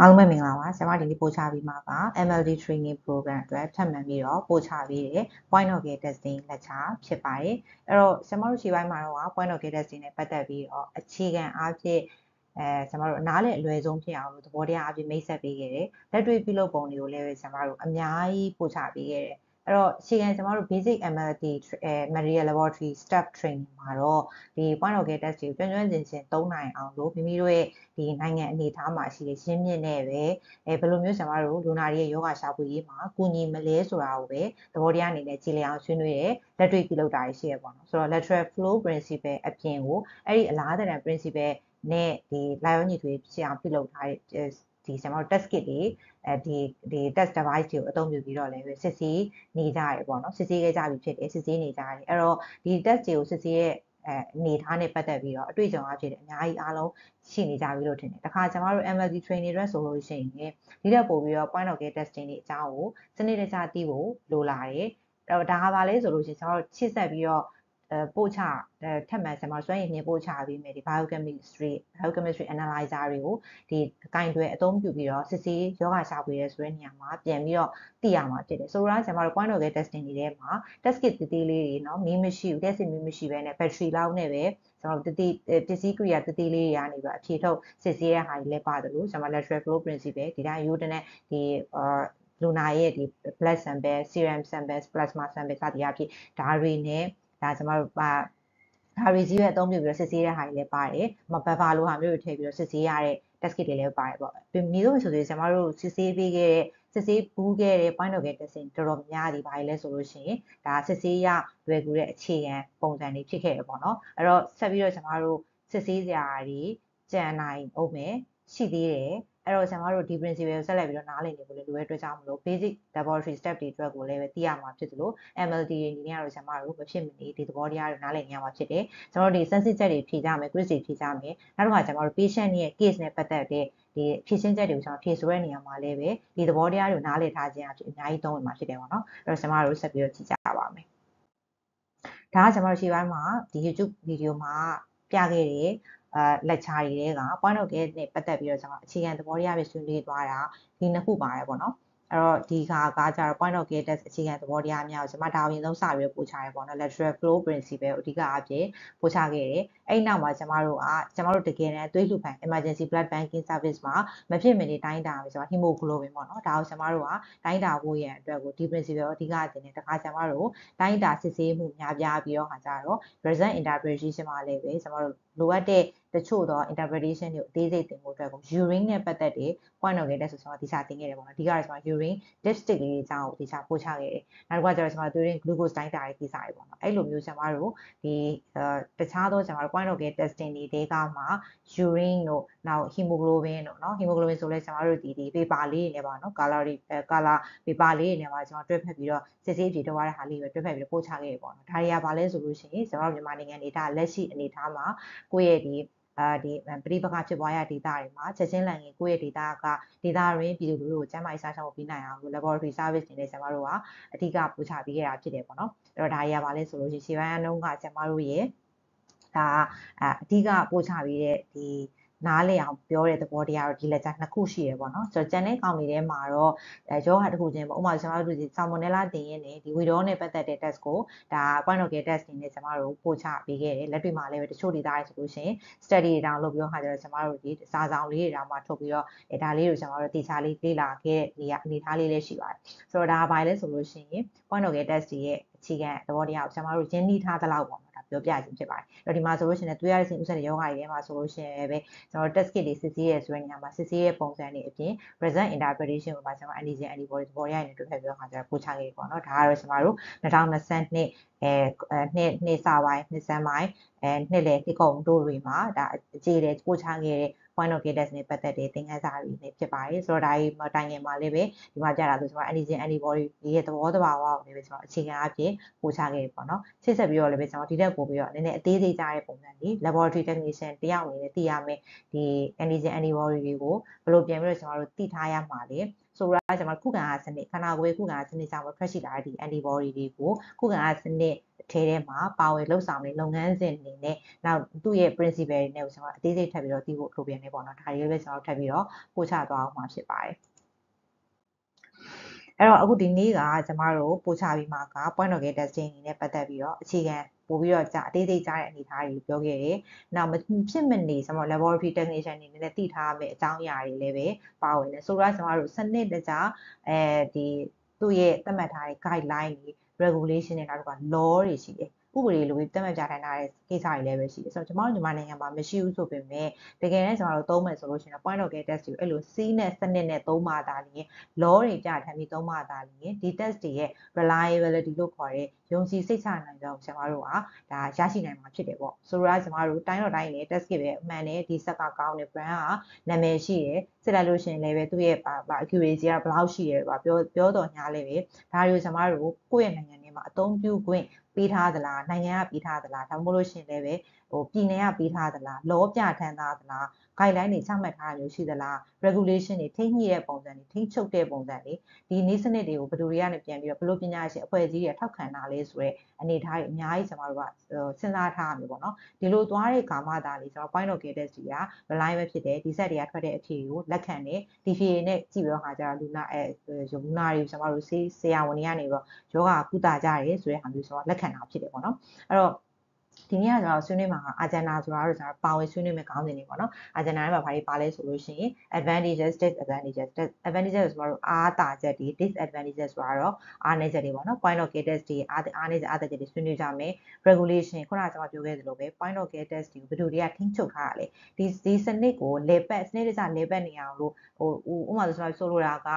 အားလုံးပဲမင်္ဂလာပါဆရာမဒီနေ့ပို့ချပေးမှာက MLD training program အတွက်ထပ်မံပြီးတော့ပို့ချပေးတဲ့ point of care testing lecture ဖြစ်ပါတယ်အဲ့တော့ဆရာမတို့ခြေပိုင်းမှာတော့ point of care testing နဲ့ပတ်သက်ပြီးတော့အခြေခံအားဖြင့်အဲဆရာမတို့အနားလည်းအလွယ်ဆုံးဖြစ်အောင်လို့သဘောတရားအပြင်မိတ်ဆက်ပေးခဲ့တယ်လက်တွေ့ပြုလုပ်ပုံတွေကိုလည်းဆရာမတို့အများကြီးပို့ချပေးခဲ့တယ် အဲ့တော့အခြေခံကျွန်တော်တို့ basic MLT အဲ material laboratory step training မှာတော့ဒီ point of care test တွေကိုကျွမ်းကျွမ်းကျင်ကျင်သုံးနိုင်အောင်လို့မိမိတို့ရဲ့ဒီနိုင်ငံအနေအထားမှာရှိတဲ့ရှင်းမြင့်နဲ့ပဲအဲဘယ်လိုမျိုးကျွန်တော်တို့လူနာတွေရဲ့ယောဂရှာဖွေရေးမှာကုညီမလဲဆိုတာကိုပဲသဘောတရားအနေနဲ့ကြည်လျအောင်ဆွေးနွေးရဲလက်တွေ့ပြုလုပ်တာရှိရပေါ့နော်ဆိုတော့ lateral flow principle အပြင်ကိုအဲ့ဒီအလားတန် principle နဲ့ဒီ lion ညီထွေးဖြစ်အောင်ပြုလုပ်ထားတဲ့ ဒီကျွန်တော်တို့ test kit တွေအဲဒီဒီ test device တွေကိုအသုံးပြုပြီးတော့လည်းစစ်ဆေးနေကြရတယ်ပေါ့နော်စစ်ဆေးခဲ့ကြပြီဖြစ်တယ်စစ်ဆေးနေကြရတယ်အဲ့တော့ဒီ test တွေကိုစစ်ဆေးရဲ့အဲအနေထားနဲ့ပတ်သက်ပြီးတော့အတွေ့အကြုံအဖြစ်အများကြီးအားလုံးရှိနေကြပြီလို့ထင်တယ်။တခါကျမတို့ MLD training တွေဆိုလို့ရှိရင်ဒီတက်ပို့ပြီးတော့ point of care testing တွေအကြောင်းကိုစနစ်တကျသိဖို့လိုလာတယ်။အဲ့တော့ဒါကဘာလဲဆိုလို့ရှိရင်ကျွန်တော်တို့ချစ်ဆက်ပြီးတော့ အဲပို့ချအဲထပ်မံကျွန်တော်စွမ်းရည်မြင်ပို့ချပြီးမယ်ဒီ biochemistry biochemistry analyzer တွေကိုဒီအကင်တွေအသုံးပြုပြီးတော့စစ်ဆေးယောဂရှာဖွေရဲဆိုတဲ့နေရာမှာပြန်ပြီးတော့သိရမှာဖြစ်တယ်ဆိုတော့ကျွန်တော်တို့ point of care testing တွေထဲမှာ test kit တည်လေးတွေเนาะမီးမရှိဘူး test မီးမရှိဘဲနဲ့ battery လောက်နဲ့ပဲကျွန်တော်တို့တည်ပစ္စည်းကိရိယာတည်လေးတွေကနေပြီးအဖြေထုတ်စစ်ဆေးရတဲ့ဟာတွေလည်းပါတယ်လို့ကျွန်တော် lateral flow principle ဒီတိုင်း U နဲ့ဒီအာလူနာရဲ့ဒီ blood sample serum sample plasma sample စသည်အဖြစ်ဒါတွေနဲ့ ဒါကျမတို့ပါဒါရီစီးရဲ့အသုံးပြုပြီးတော့စစ်ဆေးတဲ့ဟာတွေလည်းပါတယ်။မဘတ်ဖာလိုဟာမျိုးတွေထည့်ပြီးတော့စစ်ဆေးရတဲ့ test kit တွေလည်းပါတယ်ပေါ့။မြေလို့ဆိုရင်ကျမတို့စစ်ဆေးပေးခဲ့တဲ့စစ်ဆေးပူးခဲ့တဲ့ point of care testing တော်တော်များဒီပါလဲဆိုလို့ရှိရင်ဒါစစ်ဆေးရလွယ်ကူတဲ့အခြေခံပုံစံတွေဖြစ်ခဲ့ရပေါ့နော်။အဲ့တော့ဆက်ပြီးတော့ကျမတို့စစ်ဆေးစရာတွေကြံနိုင်အောင်မယ်ရှိသေးတယ် အဲ့တော့ကျွန်တော်တို့ဒီ principle ကိုဆက်လက်ပြီးတော့နားလည်နေဖို့လည်းလိုတဲ့အတွက်ကြောင့်မလို့ basic laboratory step တွေအတွက်ကိုလည်းပဲသိရမှာဖြစ်သလို MLT တွေအနေနဲ့ကတော့ကျွန်တော်တို့မဖြစ်မနေဒီသဘောတရားတွေနားလည်နေရမှာဖြစ်တယ်ကျွန်တော်တို့ဒီ sensitive ချက်တွေဖြေကြမယ် quiz တွေဖြေကြမယ်နောက်တစ်ခါကျွန်တော်တို့ patient ရဲ့ case နဲ့ပတ်သက်တဲ့ဒီဖြည့်ရှင်းချက်တွေကိုကျွန်တော်ဖြည့်ဆိုတဲ့နေရာမှာလည်းပဲဒီသဘောတရားတွေကိုနားလည်ထားခြင်းအဖြစ်အများကြီးသုံးဝင်မှာဖြစ်တယ်ပေါ့နော်အဲ့တော့ကျွန်တော်တို့ဆက်ပြီးတော့ကြည့်ကြပါမယ်ဒါကကျွန်တော်တို့ရှေ့ပိုင်းမှာဒီ YouTube ဗီဒီယိုမှာပြခဲ့တဲ့ အာ lecture တွေက point of care နဲ့ပတ်သက်ပြီးတော့ကျွန်တော်အခြေခံသဘောတရားပဲဆွေးနွေးသွားတာဒီနှစ်ခုပါတယ်ပေါ့နော်အဲ့တော့ဒီခါကကျတော့ point of care test အခြေခံသဘောတရားများကိုကျွန်မဒါအရင်ဆုံးစပြီးပို့ချရဲပေါ့နော် lateral flow principle ကိုအဓိကအဖြစ်ပို့ချခဲ့တယ်အဲ့နောက်မှာကျွန်မတို့ကကျွန်မတို့တကယ်တမ်းသွေးလှူပိုင် emergency blood banking service မှာမဖြစ်မနေတိုင်းတာပဲကျွန်မ hemoglobin ပေါ့နော်ဒါကိုကျွန်မတို့ကတိုင်းတာဖို့ရန်အတွက်ကိုဒီ principle ကိုအဓိကတင်တယ်တခါကျွန်မတို့တိုင်းတာစစ်ဆေးမှုများပြားပြီးတော့ခါကြတော့ result interpretation မှာလည်းပဲကျွန်မတို့ လိုအပ်တဲ့တချို့သော interpretation တွေကိုအသေးစိတ်သင်ဖို့အတွက်ကို urine နဲ့ပတ်သက်တဲ့ point of care လက်ဆိုကျွန်တော်ဒီစာသင်ခဲ့တယ်ပေါ့နော်အဓိကတော့ကျွန်တော် urine dipstick လေးတွေအကြောင်းကိုဒီစာပို့ချခဲ့တယ်နောက်တစ်ခါကျတော့ကျွန်တော် urine glucose တိုင်းတာရေးကိစ္စတွေပေါ့နော်အဲ့လိုမျိုးကျွန်တော်တို့ဒီတခြားသောကျွန်တော်တို့ point of care testing တွေတဲကမှာ urine တို့နောက် hemoglobin တို့နော် hemoglobin ဆိုလဲကျွန်တော်တို့ဒီဒီ paper လေးတွေနဲ့ပေါ့နော် calorie color paper လေးတွေနဲ့ပါကျွန်တော်တွဲဖက်ပြီးတော့စစ်ဆေးအဖြေတော့ရတဲ့ဟာလေးပဲတွဲဖက်ပြီးတော့ပို့ချခဲ့တယ်ပေါ့နော်ဒါတွေကဘာလဲဆိုလို့ရှိရင်ကျွန်တော်တို့မြန်မာနိုင်ငံနေတာလက်ရှိအနေအထားမှာကိုယ့်ရဲ့ဒီအာဒီပရိပကဖြစ်ပွားရဒေတာတွေမှာချက်ချင်းလန်ငင်ကိုယ့်ရဲ့ဒေတာကဒေတာရင်းပြည်သူလူထုကိုကျန်းမာရေးစားဆောင်ပေးနိုင်အောင် laboratory service တွေနဲ့ကျွန်တော်တို့ကအဓိကပူချပေးခဲ့တာဖြစ်တယ်ပေါ့နော်အဲ့တော့ဒါကြီးရပါလဲဆိုလို့ရှိရင်ရှေ့ပိုင်းအနှုံးကကျွန်တော်တို့ရဲ့ဒါအဓိကပို့ချပေးတဲ့ဒီ နားလည်အောင်ပြောတဲ့သဘောတရားတော့ဒီလက်ချနှစ်ခုရှိရပေါ့နော်ဆိုတော့ကျန်တဲ့ကောင်တွေထဲမှာတော့အဲယောဂတစ်ခုချင်းပေါ့ဥပမာကျွန်တော်တို့ဒီဆာမွန်နယ်လာတင်ရင်နေဒီဝီဒေါနဲ့ပတ်သက်တဲ့ test ကိုဒါ point of care test နေနဲ့ကျွန်တော်တို့ပို့ချပေးခဲ့တယ်လက်တွေ့မှာလည်းပဲတချို့ဒေတာတွေဆိုလို့ရှိရင် study တွေတောင်လုပ်ပြီးတော့ခါကျတော့ကျွန်တော်တို့ဒီစာဆောင်လေးတွေတောင်မှထုတ်ပြီးတော့အဲဒါလေးကိုကျွန်တော်တို့တေချာလေးလေ့လာခဲ့တဲ့နေရာအနေထားလေးလည်းရှိပါတယ်ဆိုတော့ဒါဘာလဲဆိုလို့ရှိရင် point of care test ရဲ့အခြေခံသဘောတရားကိုကျွန်တော်တို့ရင်းနှီးထားသလောက်ပေါ့ ပြောပြခြင်းဖြစ်ပါတယ်။အဲ့တော့ဒီမှာဆိုလို့ရှိရင်သွေးရတဲ့ဥစ္စာတွေယောဂါတွေထဲမှာဆိုလို့ရှိရင်ပဲကျွန်တော် test kit တွေစစ်ဆေးရဲဆိုတဲ့နေရာမှာစစ်ဆေးရဲပုံစံတွေအပြင် result interpretation ကိုပါကျွန်တော် antigen antibody သဘောရရင်တွေ့ဖက်ပြီးတော့ခါကျတော့ပို့ချခဲ့ပေါ့နော်။ဒါကတော့ကျွန်တော်တို့2020နှစ်အဲနှစ်နှစ်စာပိုင်းနှစ်စမ်းပိုင်းအဲနှစ်လေနှစ်ကုန်တို့တွေမှာဒါအခြေလေပို့ချခဲ့တဲ့ point of care test နဲ့ပတ်သက်တဲ့သင်ခန်းစာတွေနဲ့ဖြစ်ပါတယ်ဆိုတော့ဒါကြီးမတိုင်ခင်မှာလည်းပဲဒီမှာကြာတာဆိုကျွန်တော် antigen antibody ရဲ့သဘောတဘာဝကိုလည်းပဲကျွန်တော်အခြေခံအဖြစ်ပို့ချခဲ့ပေါ့နော်ဆစ်ဆက်ပြီးတော့လည်းပဲကျွန်တော်ဒီတက်ပို့ပြီးတော့နည်းနည်းအသေးသေးကြတဲ့ပုံစံဒီ laboratory technician တယောက်အနေနဲ့သိရမယ်ဒီ antigen antibody တွေကိုဘယ်လိုပြန်ပြီးတော့ကျွန်တော်တို့သိထားရမှာလဲ ဆိုတော့ကျွန်တော်ခုခံအားစနစ်ခန္ဓာကိုယ်ခုခံအားစနစ်ကြောင့်ထွက်ရှိလာတဲ့ဒီ antibody တွေကိုခုခံအားစနစ်ထဲထဲမှာပါဝင်လှုပ်ဆောင်တဲ့လုပ်ငန်းစဉ်တွေနဲ့နောက်သူ့ရဲ့ principle တွေနဲ့ကိုကျွန်တော်အသေးစိတ်ထပ်ပြီးတော့သိဖို့လိုပြန်နေပေါ့နော်ဒါတွေပဲကျွန်တော်ထပ်ပြီးတော့ပို့ချသွားအောင်မှာဖြစ်ပါတယ် အဲ့တော့အခုဒီနေ့ကကျမတို့ပို့ချပြီးမှက point of care testing အနေနဲ့ပတ်သက်ပြီးတော့အခြေခံပို့ပြီးတော့ကြာအသေးစိတ်ကြားတဲ့အနေအထားတွေပြောခဲ့တယ်။နောက်မဖြစ်မနေကျွန်တော် laboratory technician အနေနဲ့သိထားမယ့်အကြောင်းအရာတွေလည်းပဲပါဝင်တယ်။ဆိုတော့ကျွန်တော်တို့စနစ်တကျအဲဒီသူ့ရဲ့သတ်မှတ်ထားတဲ့ guideline တွေ regulation တွေနောက်တစ်ခါ law တွေရှိတယ် ဥပဒေလိုပြီးတက်မှတ်ပြထိုင်ထားတဲ့ကိစ္စတွေလည်းပဲရှိတယ်ဆိုတော့ကျွန်တော်တို့မြန်မာနိုင်ငံမှာမရှိဘူးဆိုပေမဲ့တကယ်နဲ့ကျွန်တော်တို့သုံးမယ်ဆိုလို့ရှိရင် point of care test ကိုအဲ့လို C နဲ့စနစ်နဲ့သုံးမှသာလျှင် law တွေပြထမ်းပြီးသုံးမှသာလျှင်ဒီ test တွေရဲ့ reliability လို့ခေါ်တဲ့ယုံကြည်စိတ်ချနိုင်ကြောင်းကျွန်တော်တို့ကဒါရရှိနိုင်မှာဖြစ်တယ်ပေါ့ဆိုတော့ကျွန်တော်တို့တိုင်းတော့တိုင်းနဲ့ test kit ပဲအမှန်နဲ့ဒီဆက်ကကောင်းတဲ့ brand ကနာမည်ရှိတယ်စစ်လိုက်လို့ရှိရင်လည်းပဲသူ့ရဲ့ accuracy ကဘယ်လောက်ရှိရဲပါပြောပြောတော့ညားလေးပဲဒါတွေကိုကျွန်တော်တို့ကိုယ့်ရဲ့နိုင်ငံထဲ မှာအသုံးပြုခွင့်ပေးထားသလားနိုင်ငံကပေးထားသလားဒါမှမဟုတ်လို့ရှင်လည်းပဲ ဟိုပြည်နယ်ကပေးထားသလားလောပြထမ်းသားသလား guideline တွေချမှတ်ထားတာမျိုးရှိသလား regulation တွေထိန်းညှိတဲ့ပုံစံတွေထိန်းချုပ်တဲ့ပုံစံတွေဒီနည်းစနစ်တွေကိုဘယ်လိုတွေကနေပြန်ပြီးတော့ဘယ်လိုပညာရှင်အဖွဲ့အစည်းတွေထောက်ခံတာလဲဆိုတော့အနေထားတွေအများကြီးကျွန်တော်တို့ကစဉ်းစားထားရမယ်ပေါ့နော်ဒီလိုသွားတဲ့ကာမသာလေးကျွန်တော် point of care test တွေက reliable ဖြစ်တယ်ဒီ set တွေကထွက်တဲ့အဖြေကိုလက်ခံတယ်ဒီဖြေနဲ့ကြည့်ပြီးတော့ခါကျတော့လူနာအဲလူနာတွေကျွန်တော်တို့ဆေးဆရာဝန်တွေကနေပြီးတော့ယောဂကုသကြရဲဆိုတဲ့ဟာမျိုးဆိုတော့လက်ခံတာဖြစ်တယ်ပေါ့နော်အဲ့တော့ ဒီနေ့ကကျွန်တော်ဆွေးနွေးမှာကအာဂျန်နာဆိုတာတော့ကျွန်တော်ပါဝင်ဆွေးနွေးမယ့်ခေါင်းစဉ်တွေပေါ့နော်အာဂျန်နာထဲမှာဘာတွေပါလဲဆိုလို့ရှိရင် advantages disadvantages advantages ဆိုတော့အားသာချက်တွေ disadvantages ဆိုတာတော့အားနည်းချက်တွေပေါ့နော် point of care test တွေအားအားနည်းချက်အားသာချက်တွေဆွေးနွေးကြမယ် regulation ခုနကကျွန်တော်ပြောခဲ့သလိုပဲ point of care test တွေကိုဘယ်လိုတွေကထိန်းချုပ်ထားရလဲဒီဒီစနစ်ကိုလေပတ်စနစ်တကျလေပတ်နေအောင်လို့ဟိုဥပမာဆိုဆိုလိုတာက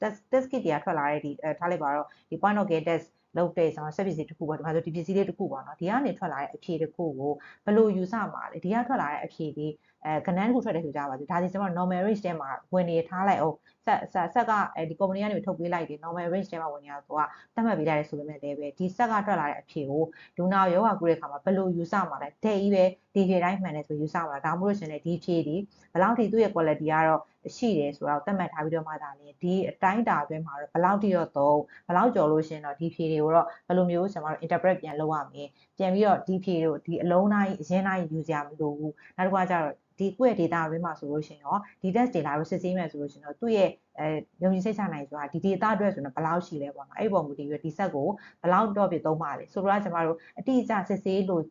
test test kit တွေကထွက်လာတဲ့ဒီထားလိုက်ပါတော့ဒီ point of care test လုပ်တဲ့ကျွန်တော်ဆက်ပစ္စည်းတစ်ခုပေါ့ဒီမှာဆိုဒီပစ္စည်းလေးတစ်ခုပေါ့နော်ဒီကနေထွက်လာတဲ့အဖြေတစ်ခုကိုဘယ်လိုယူဆမှာလဲဒီကထွက်လာတဲ့အဖြေဒီ အဲကဏ္ဍတစ်ခုထွက်တယ်ဆိုကြပါစို့ဒါဒီကျွန်တော် normal range ထဲမှာဝင်နေထားလိုက်အောင်ဆက်ဆက်ဆက်ကအဲဒီ company ကနေထုတ်ပေးလိုက်တယ် normal range ထဲမှာဝင်နေတာဆိုတော့တတ်မှတ်ပေးလိုက်တယ်ဆိုပေမဲ့လည်းပဲဒီဆက်ကထွက်လာတဲ့အဖြေကိုလူနာရောဂါကုတဲ့အခါမှာဘယ်လိုယူဆမှာလဲတဲ့ကြီးပဲဒီဖြေတိုင်းမှန်တယ်ဆိုယူဆမှာဒါမှမဟုတ်ရှင်လည်းဒီဖြေဒီဘယ်လောက်ထိသူ့ရဲ့ quality ကတော့ရှိတယ်ဆိုတော့သတ်မှတ်ထားပြီးတော့မှဒါလည်းဒီအတိုင်းတာအတွင်းမှာတော့ဘယ်လောက်ထိတော့သုံးဘယ်လောက်ကျော်လို့ရှင်တော့ဒီဖြေတွေကိုတော့ဘယ်လိုမျိုးကျွန်တော်တို့ interpret ပြန်လုပ်ရမလဲပြန်ပြီးတော့ဒီဖြေတွေကိုဒီအလုံးတိုင်းအရင်တိုင်းယူစရာမလိုဘူးနောက်တစ်ခါကျတော့ဒီကိုယ့်ရဲ့ data ရင်းမှာဆိုလို့ရှိရင်ရောဒီ test data ကိုစစ်ဆေးမယ်ဆိုလို့ရှိရင်တော့သူ့ရဲ့အဲယုံကြည်စိတ်ချနိုင်ဆိုတာဒီ data အတွက်ဆိုတော့ဘယ်လောက်ရှိလဲပေါ့နော်အဲ့ဒီပုံမူတည်ပြီးဒီ set ကိုဘယ်လောက်တော့ပြသုံးပါလဲဆိုတော့ကျွန်တော်တို့အတိအကျစစ်ဆေးလို့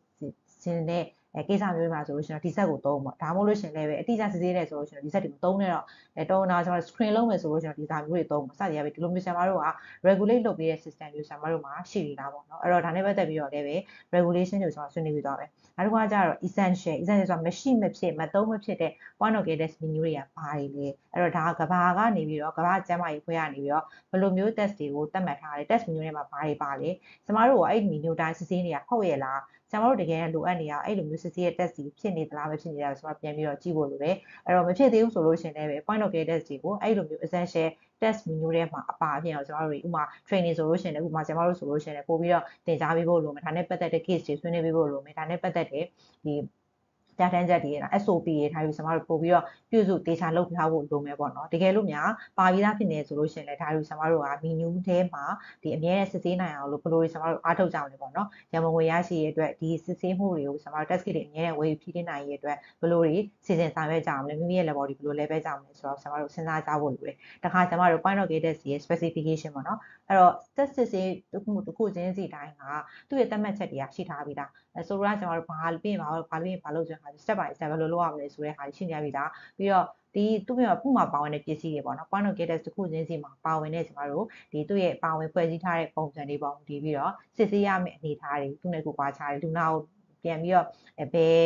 ခြင်းနဲ့ အဲကိစ္စမျိုးတွေမှာဆိုလို့ရှိရင်ဒီဆက်ကိုသုံးပေါ့ဒါမှမဟုတ်လို့ရှင်လည်းပဲအတိအကျစစ်ဆေးတယ်ဆိုလို့ရှင်ဒီဆက်တွေကိုသုံးနေတော့အဲတော့နာကျွန်တော် screen လုံးမယ်ဆိုလို့ရှင်ဒီစာမျိုးတွေသုံးပေါ့စသည်ရပဲဒီလိုမျိုးဆရာမတို့က regulate လုပ်ပေးတဲ့ system မျိုးဆရာမတို့မှာရှိနေတာပေါ့နော်အဲ့တော့ဒါနဲ့ပတ်သက်ပြီးတော့လည်းပဲ regulation တွေကျွန်တော်ဆွေးနွေးပြီးသွားပဲနောက်တစ်ခါကျတော့ essential essential ဆိုတာမရှိမဖြစ်မသုံးမဖြစ်တဲ့ point of care test menu တွေကဘာတွေလဲအဲ့တော့ဒါကကဘာကနေပြီးတော့ကဘာကျမ်းမာရေးခွဲကနေပြီးတော့ဘယ်လိုမျိုး test တွေကိုသတ်မှတ်ထားလဲ test menu တွေမှာဘာတွေပါလဲကျမတို့ကအဲ့ဒီ menu တိုင်းစစ်ဆေးနေတာဟုတ်ရဲ့လား ဆရာမတို့တကယ်လိုအပ်နေတာအဲ့လိုမျိုးစစ်ဆေးရဲ့ test တွေဖြစ်နေသလားမဖြစ်နေလားဆိုတော့ပြန်ပြီးတော့ကြည့်ဖို့လိုတယ်အဲ့တော့မဖြစ်သေးဘူးဆိုလို့ရှင်လည်းပဲ point of care test တွေကိုအဲ့လိုမျိုး essential test menu ထဲမှာအပါအပြင်တော့ကျွန်တော်တို့ဥမာ training ဆိုလို့ရှိရင်လည်းဥမာကျွန်တော်တို့ဆိုလို့ရှိရင်လည်းပို့ပြီးတော့သင်ကြားပေးဖို့လိုမယ်ဒါနဲ့ပတ်သက်တဲ့ case တွေဆွေးနွေးပေးဖို့လိုမယ်ဒါနဲ့ပတ်သက်တဲ့ဒီ ပြဋ္ဌာန်းချက်တွေ SOP တွေထားပြီးကျွန်တော်တို့ပို့ပြီးတော့ပြုစုတေချာလုပ်ထားဖို့လိုမယ်ပေါ့နော်တကယ်လို့များပါပြီးသားဖြစ်နေဆိုလို့ရှိရင်လည်းဒါတွေကျွန်တော်တို့က menu ထဲမှာဒီအမြဲတမ်းစစ်ဆေးနိုင်အောင်လို့ဘယ်လိုကျွန်တော်တို့အားထုတ်ကြအောင်လဲပေါ့နော်ရမုံငွေရရှိရတဲ့အတွက်ဒီစစ်ဆေးမှုတွေကိုကျွန်တော်တို့ test kit တွေအမြဲတမ်းဝယ်ဖြည့်တင်နိုင်ရတဲ့အတွက်ဘယ်လိုတွေစီစဉ်ဆောင်ရွက်ကြအောင်လဲမိမိရဲ့ level တွေဘယ်လို level ကြအောင်လဲဆိုတော့ကျွန်တော်တို့စဉ်းစားကြဖို့လိုတယ်တခါကျွန်တော်တို့ point of gate test ရဲ့ specification ပေါ့နော်အဲ့တော့ test စစ်ဆေးတစ်ခုတစ်ခုချင်းစီတိုင်းကသူ့ရဲ့သတ်မှတ်ချက်တွေကရှိထားပြီးသား ဆိုတော့ကျွန်တော်တို့ဘာပြင်ဘာဘာပြင်ဘာလုပ်ကြတာ step by step ဘယ်လိုလုပ်ရမလဲဆိုတဲ့ဟာရှိနေပြီသားပြီးတော့ဒီသူ့ပြခုမှပါဝင်တဲ့ပစ္စည်းတွေပေါ့နော် point of gate တစ်ခုချင်းစီမှာပါဝင်တဲ့ကျွန်တော်တို့ဒီသူ့ရဲ့ပါဝင်ဖွဲ့စည်းထားတဲ့ပုံစံတွေပေါ့ဒီပြီးတော့စစ်ဆေးရမယ့်အနေအထားတွေသူ့နဲ့ကိုပါချာတယ်လူနာကို ပြန်ပြီးတော့ဘယ်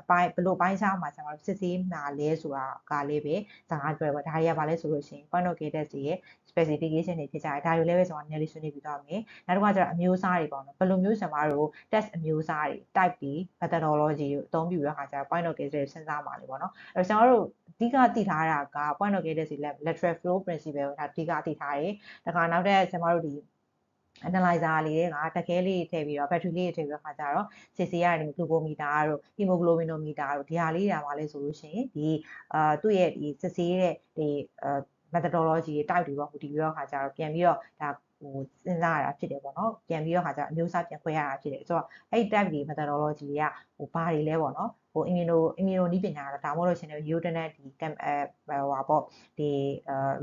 အပိုင်းဘလို့ပိုင်းခြားမှာကျွန်တော်တို့စစ်ဆေးမှာလဲဆိုတာကလေးပဲစကားပြောပါဒါတွေကဘာလဲဆိုလို့ရှိရင် point of gate ရဲ့ specification တွေဖြစ်ကြတယ်ဒါတွေလည်းပဲကျွန်တော် analysis ဆွေးနွေးပြီးတော့မယ်နောက်တစ်ခါကျတော့အမျိုးအစားတွေပေါ့နော်ဘယ်လိုမျိုးကျွန်တော်တို့ test အမျိုးအစားတွေ type တွေ methodology ကိုအသုံးပြုရတဲ့အခါကျတော့ point of gate တွေစဉ်းစားမှာလေပေါ့နော်အဲကျွန်တော်တို့အဓိကသိထားတာက point of gate တွေ lateral flow principle ကိုဒါအဓိကသိထားတယ်ဒါကနောက်တဲ့ကျွန်တော်တို့ဒီ analyzer လေးတွေကတခဲလေးထည့်ပြီးတော့ battery လေးထည့်ပြီးတော့ခါကြတော့စစ်ဆေးရတယ် glucometer တို့ hemoglobinometer တို့ဒီဟာလေးတွေပါလဲဆိုလို့ရှိရင်ဒီအာသူ့ရဲ့ဒီစစ်ဆေးတဲ့ဒီအာ methodology တွေ type တွေပေါ့ဟိုဒီပြီးတော့ခါကျတော့ပြန်ပြီးတော့ဒါဟိုစဉ်းစားရတာဖြစ်တယ်ပေါ့နော်ပြန်ပြီးတော့ခါကျအမျိုးအစားပြန်ခွဲရတာဖြစ်တယ်ဆိုတော့အဲ့ဒီ type တွေ methodology တွေကဟိုဘာတွေလဲပေါ့နော် ဟို immuno immuno နီးပညာတော့ဒါမှမဟုတ်လို့ရှင်လည်း uterine ဒီ cam အဲဟိုပါပေါ့ဒီ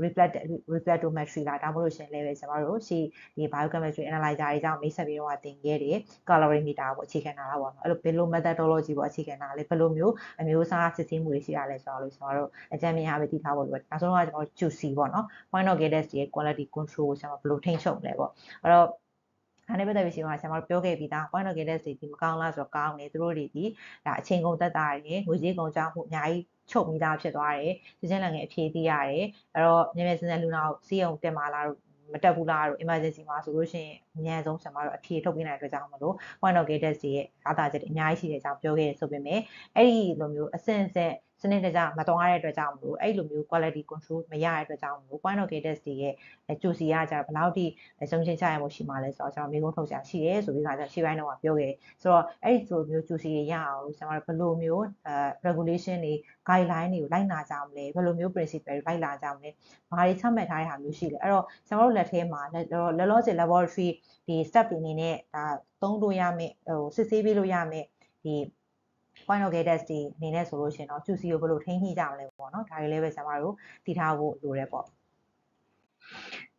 reflect reflectometry လာဒါမှမဟုတ်လို့ရှင်လည်းပဲကျွန်တော်တို့ရှိဒီ biochemistry analyzer တွေကြောင့်မိတ်ဆက်ပြီးတော့သင်ခဲ့တယ် calorimeter ပေါ့အခြေခံတာလားပေါ့နော်အဲ့လိုဘယ်လို methodology ပေါ့အခြေခံတာလဲဘယ်လိုမျိုးအမျိုးအစားစစ်ဆေးမှုတွေရှိရလဲဆိုတော့လို့ကျွန်တော်တို့အကြံဉာဏ်အားပဲတည်ထားဖို့လိုတယ်နောက်ဆုံးတော့ကျွန်တော်တို့ juicy ပေါ့နော် point of gates ရဲ့ quality control ကိုကျွန်တော်ဘယ်လိုထိန်းချုပ်လဲပေါ့အဲ့တော့ ဒါနဲ့ပတ်သက်ပြီးရှင်ကဆရာမတို့ပြောခဲ့ပြီးသား point of gates တွေဒီမကောင်းလားဆိုတော့ကောင်းတယ်သူတို့တွေဒီဒါအချိန်ကုန်သက်တာတွေငွေကြေးကုန်ကြမှုအများကြီးချုပ်မိသားဖြစ်သွားတယ်။စစ်ချင်းလည်းငယ်အဖြေသိရတယ်။အဲ့တော့မြဲမြဲစင်စင်လူနာကိုစီးအောင်တင်မာလာတော့မတက်ဘူးလားတော့ emergency မှာဆိုလို့ရှိရင်အများဆုံးဆရာမတို့အဖြေထုတ်ပေးနိုင်တဲ့အတွက်ကြောင့်မလို့ point of gates ရဲ့အားသာချက်တွေအများကြီးရှိတဲ့အကြောင်းပြောခဲ့ရဆိုပေမဲ့အဲ့ဒီလိုမျိုးအစင်ဆက် စနစ်တကျမတော်ရတဲ့အတွက်ကြောင့်မလို့အဲ့လိုမျိုး quality control မရတဲ့အတွက်ကြောင့်မလို့ point of gates တွေရဲ့ကြိုစီရကြဘယ်လောက်ထိဆုံးချင်းချရမှုရှိမှလဲဆိုတော့ကျွန်တော်မိကုန်းထုတ်ချာရှိရဲဆိုပြီးခါကျရှေ့ပိုင်းတော့ပြောခဲ့ဆိုတော့အဲ့ဒီလိုမျိုးကြိုစီရရအောင်ကျွန်တော်ဘယ်လိုမျိုးအဲ regulation တွေ guideline တွေကိုလိုက်နာကြမလဲဘယ်လိုမျိုး principle တွေလိုက်လာကြမလဲဘာတွေချမှတ်ထားတဲ့ဟာမျိုးရှိလဲအဲ့တော့ကျွန်တော်တို့လက်ထဲမှာလောလောဆယ် laboratory ဒီ step တွေအနေနဲ့ဒါသုံးလို့ရမယ်ဟိုစစ်ဆေးပေးလို့ရမယ်ဒီ point of gates တွေအနေနဲ့ဆိုလို့ရှိရင်တော့ QC ကိုဘယ်လိုထိန်းညှိကြမလဲပေါ့နော်ဒါတွေလည်းပဲကျွန်တော်တို့သိထားဖို့လိုတယ်ပေါ့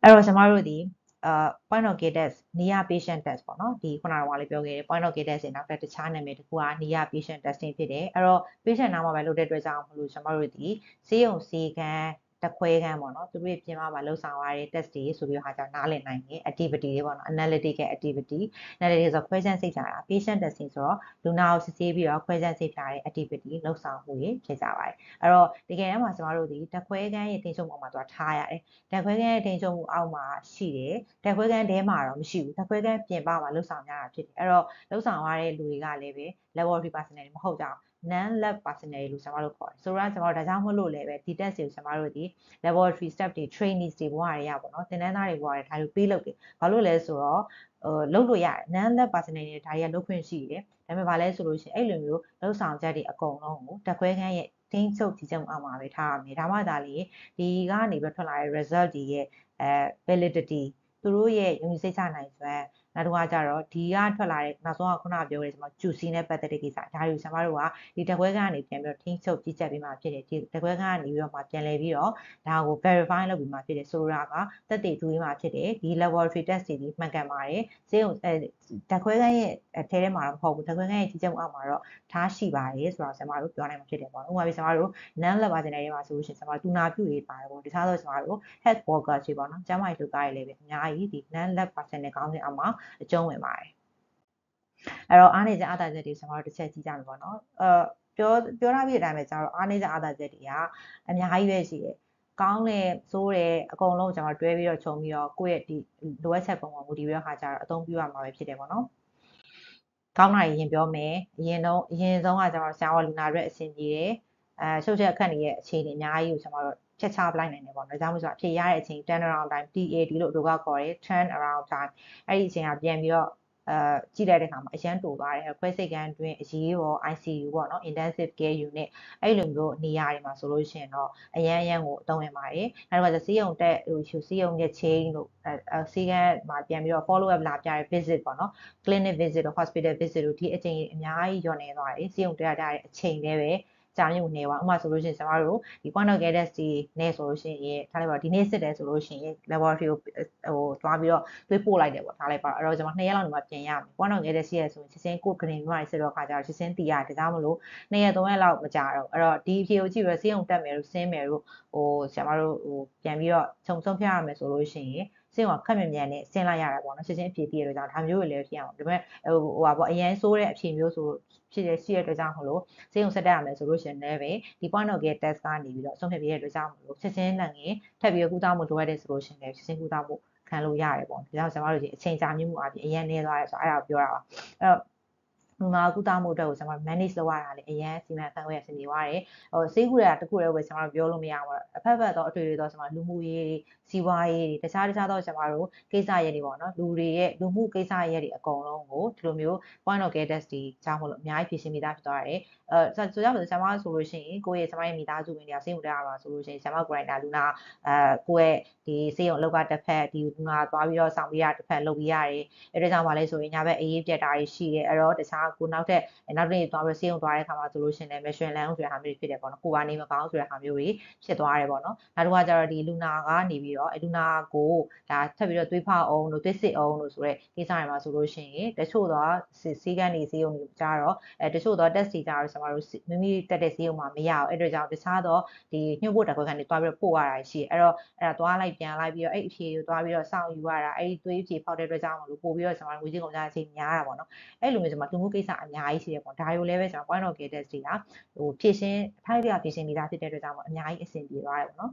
အဲ့တော့ကျွန်တော်တို့ဒီအာ point of gates NIA patient test ပေါ့နော်ဒီခုနကလေးပြောခဲ့တဲ့ point of gates ရဲ့နောက်ထပ်တခြားနာမည်တစ်ခုက NIA patient testing ဖြစ်တယ်အဲ့တော့ patient နားမှာပဲလုပ်တဲ့အတွက်ကြောင့်မလို့ကျွန်တော်တို့ဒီဆေးရုံဆေးကန်း တခွဲခန်းပေါ့နော်သူတို့ပြင်ပမှာလှုပ်ဆောင်ရတဲ့ test တွေဆိုပြီးတော့ဟာကြောင့်နားလည်နိုင်တယ် activity တွေပေါ့နော် analytical activity analytical ဆိုခွဲခြမ်းစိတ်ဖြာတာ patient testing ဆိုတော့လူနာကိုစစ်ဆေးပြီးတော့ခွဲခြမ်းစိတ်ဖြာတဲ့ activity လှုပ်ဆောင်မှုတွေဖြစ်ကြပါတယ်အဲ့တော့တကယ်တမ်းမှာကျမတို့ဒီတခွဲခန်းရဲ့တင်ချုပ်မှုမှာသူကထားရတယ်တခွဲခန်းရဲ့တင်ချုပ်မှုအောက်မှာရှိတယ်တခွဲခန်းထဲမှာတော့မရှိဘူးတခွဲခန်းပြင်ပမှာလှုပ်ဆောင်ကြတာဖြစ်တယ်အဲ့တော့လှုပ်ဆောင်ရတဲ့လူတွေကလည်းပဲ laboratory personnel မဟုတ်ကြဘူး non lab personnel လို့ကျွန်တော်တို့ခေါ်တယ်ဆိုတော့ကျွန်တော်ဒါကြောင့်မလို့လည်းပဲဒီ test တွေကိုကျွန်တော်တို့ဒီ laboratory staff တွေ trainees တွေဘဝတွေရပါတော့သင်တန်းသားတွေဘဝတွေဒါတွေပေးလုပ်တယ်ဘာလို့လဲဆိုတော့ဟိုလုပ်လို့ရတယ် non lab personnel တွေဒါတွေကလုပ်ခွင့်ရှိတယ်ဒါပေမဲ့ဘာလဲဆိုလို့ရှိရင်အဲ့လိုမျိုးလုပ်ဆောင်ချက်တွေအကုန်လုံးကိုတက်ခွဲခန်းရဲ့တင်းချုပ်ကြီးချုပ်အောင်မှာပဲထားရမယ်ဒါမှသာလေဒီကနေပဲထွက်လာတဲ့ result တွေရဲ့အဲ validity သူတို့ရဲ့ယုံကြည်စိတ်ချနိုင်စွမ်း နောက်တစ်ခါကျတော့ဒီကထွက်လာတဲ့နောက်ဆုံးကခုနပြောရဲကျွန်တော်ဂျူစီနဲ့ပတ်သက်တဲ့ကိစ္စဒါတွေကိုကျွန်တော်တို့ကဒီတက်ခွဲကနေပြန်ပြီးတော့ထိန်းချုပ်ကြီးကြပ်ပြီးမှဖြစ်တယ်ဒီတက်ခွဲကနေပြီးတော့မှပြန်လဲပြီးတော့ဒါကို verify လုပ်ပြီးမှဖြစ်တယ်ဆိုတော့ကတက်တည်သူကြီးမှဖြစ်တယ်ဒီ laboratory test တွေမှန်ကန်ပါတယ်စေုံ အဲတက်ခွဲကရဲ့အထဲထဲမှာတော့မဟုတ်ဘူးတက်ခွဲကရဲ့ကြီးကြပ်မှုအောက်မှာတော့ထားရှိပါတယ်ဆိုတော့ကျွန်တော်တို့ပြောနိုင်မှာဖြစ်တယ်ပေါ့ဥပမာပြီးကျွန်တော်တို့ non lab personnel တွေမှာဆိုလို့ရှိရင်ကျွန်တော်တို့တူနာပြုတွေပါတယ်ပေါ့တခြားသောကျွန်တော်တို့ health workers တွေပေါ့နော်ကျန်းမာရေးလူသားတွေလည်းပဲအများကြီးဒီ non lab personnel ကောင်းတဲ့အောက်မှာအကျုံးဝင်ပါတယ်အဲ့တော့အားနေချက်အားသာချက်တွေကျွန်တော်တို့တစ်ချက်ကြည့်ကြမယ်ပေါ့နော်အဲပြောပြောထားပြီးတဲ့အတိုင်းပဲကျွန်တော်တို့အားနေချက်အားသာချက်တွေကအများကြီးပဲရှိတယ် ကောင်းတဲ့စိုးတဲ့အကုန်လုံးကျွန်တော်တွဲပြီးတော့ခြုံပြီးတော့ကိုယ့်ရဲ့ဒီလိုအပ်ချက်ပုံပေါ်မူတည်ပြီးတော့ခါကြတော့အသုံးပြုရမှာပဲဖြစ်တယ်ပေါ့နော်ကောင်းတာရင်ပြောမယ်အရင်တော့အရင်ဆုံးကကျွန်တော်ဆရာဝလူနာရက်အဆင်ပြေတယ်အဲရှုပ်ချက်အခက်တွေရဲ့အခြေအနေအများကြီးကိုကျွန်တော်တို့ချက်ချပလိုက်နိုင်တယ်ပေါ့နော်ဒါကြောင့်မို့ဆိုအဖြေရတဲ့အချိန် turn around time TAD လို့တို့ကခေါ်တယ် turn around time အဲ့ဒီအချိန်ကပြန်ပြီးတော့ အဲကြည့်လိုက်တဲ့အခါမှာအရန်တူသွားတယ်ခွဲစိတ်ကန်းတွင်အရေးပေါ် ICU ပေါ့နော် intensive care unit အဲ့လိုမျိုးနေရာတွေမှာဆိုလို့ရှိရင်တော့အရန်အရန်ကိုအသုံးဝင်ပါတယ်နောက်တစ်ခါစီးရုံတက်ဟိုစီးရုံရဲ့ chain လို့အဲစီးကန်းမှာပြန်ပြီးတော့ follow up လာပြရ visit ပေါ့နော် clinic visit တို့ hospital visit တို့ဒီအချိန်အများကြီးညော့နေသွားတယ်စီးရုံတက်ရတဲ့အချိန်လေးပဲ ကြာမြင့်နေပါဥပမာဆိုလို့ရှိရင်ကျွန်တော်တို့ဒီ quantum gates ဒီနဲ့ဆိုလို့ရှိရင်ထားလိုက်ပါဒီနေ့စစ်တယ်ဆိုလို့ရှိရင် laboratory ကိုဟိုသွားပြီးတော့တွေးပို့လိုက်တယ်ပေါ့ထားလိုက်ပါအဲ့တော့ကျွန်တော်2ရက်လောက်နေမှပြင်ရမယ် quantum gates ရှိရဆိုရင်ချက်ချင်းကိုယ်ကနေပြီးမှစစ်တော့ခါကျတော့ချက်ချင်းတည်ရတယ်ဒါကြောင့်မလို့2ရက်3ရက်လောက်မကြာတော့အဲ့တော့ဒီဖြေကိုကြည့်ပြီးစေးုံတက်မယ်လို့ဆင်းမယ်လို့ဟိုကျွန်တော်တို့ဟိုပြန်ပြီးတော့ခြုံဆုံးဖြတ်ရမယ်ဆိုလို့ရှိရင် စင်ကခက်မြန်မြန်နဲ့ဆင်းလိုက်ရတာပေါ့နော်ချက်ချင်းအဖြေတည်ရတော့ဒါမျိုးတွေလည်းဖြစ်အောင်ဒါပေမဲ့ဟိုဟိုပါပေါ့အရင်ဆိုးတဲ့အဖြေမျိုးဆိုဖြစ်ရရှိရတဲ့အတွက်ကြောင့်မလို့စင်ုံဆက်တက်ရမယ်ဆိုလို့ရှိရင်လည်းပဲဒီ point of care test ကနေပြီးတော့ဆုံးဖြတ်ပြရတဲ့အတွက်ကြောင့်မလို့ချက်ချင်းလည်းငင်ထပ်ပြီးကုသမှုလိုအပ်တဲ့ဆိုလို့ရှိရင်လည်းချက်ချင်းကုသမှုခံလို့ရတယ်ပေါ့ဒါကြောင့်ကျွန်တော်တို့ဒီအချိန်ကြာမြင့်မှုအပြင်အရင်နေသွားတယ်ဆိုတော့အဲ့ဒါကိုပြောတာပါအဲ့တော့လူနာကုသမှုအတွက်ကိုကျွန်တော် manage လုပ်ရတာလေအရင်စီမံခန့်ခွဲရဆင်ပြေသွားတယ်ဟိုစေးကူရတာတခုတည်းပဲကျွန်တော်ပြောလို့မရဘူးအဖက်ဖက်တော့အတွေ့အကြုံတော့ကျွန်တော်လူမှုရေး စီးပွားရေးတခြားတခြားတော့ကျွန်တော်တို့ကိစ္စရေးတွေပေါ့နော်လူတွေရဲ့လူမှုကိစ္စရေးတွေအကုန်လုံးကိုဒီလိုမျိုး point of care test တွေကြောင့်မလို့အများကြီးဖြည့်ရှင်းမိသားဖြစ်သွားတယ်ဟအဲဆိုကြပါစို့ဆရာမဆိုလို့ရှိရင်ကိုယ့်ရဲ့ဆရာမရဲ့မိသားစုဝင်တွေကစေးမှုတက်ရမှာဆိုလို့ရှိရင်ဆရာမကိုယ်တိုင်ဒါလူနာအဲကိုယ့်ရဲ့ဒီစေးရုံလောက်ကတစ်ဖက်ဒီလူနာသွားပြီးတော့ဆောင်ပြီးရတစ်ဖက်လုပ်ပြီးရတယ်အဲဒါကြောင့်ပါလဲဆိုရင်ညာဘက်အေးပြက်တာတွေရှိတယ်အဲ့တော့တခြားကိုနောက်ထပ်နောက်တစ်နေ့သွားပြီးစေးရုံသွားတဲ့ခါမှာဆိုလို့ရှိရင်လည်းမရှင်လန်းဆိုတဲ့ဟာမျိုးဖြစ်တယ်ပေါ့နော်ကိုကနေမကောင်းဆိုတဲ့ဟာမျိုးတွေဖြစ်သွားတယ်ပေါ့နော်နောက်တစ်ခါကျတော့ဒီလူနာကနေပြီးတော့လူနာကိုဒါထပ်ပြီးတော့သွေးဖောက်အောင်လို့သွေးစစ်အောင်လို့ဆိုတဲ့ကိစ္စတွေမှာဆိုလို့ရှိရင်တချို့တော့စီကန်းနေစေးရုံတွေကြတော့အဲတချို့တော့ test တွေကြတော့ကျွန်တော်တို့မိမိတက်တဲ့စေးရုံမှာမရအောင်အဲ့ဒါကြောင့်တခြားတော့ဒီညှို့ဖို့တက်ခွက်ကနေတွားပြီးတော့ပို့ရတာရှိတယ်အဲ့တော့အဲ့ဒါတွားလိုက်ပြန်လိုက်ပြီးတော့အဲ့အဖြေကိုတွားပြီးတော့စောင့်ယူရတာအဲ့ဒီသွေးဖြေဖောက်တဲ့အတွက်ကြောင့်မလို့ပို့ပြီးတော့ကျွန်တော်ငွေကြေးကုန်ကြအချိန်များတာပေါ့နော်အဲ့လိုမျိုးကျွန်တော်လူမှုကိစ္စအများကြီးရှိတယ်ပေါ့ဒါတွေကိုလည်းပဲကျွန်တော် point of care test တွေကဟိုဖြည့်ရှင်းထိုက်ပြဖြည့်ရှင်းပြီးသားဖြစ်တဲ့အတွက်ကြောင့်အများကြီးအဆင်ပြေသွားတယ်ပေါ့နော်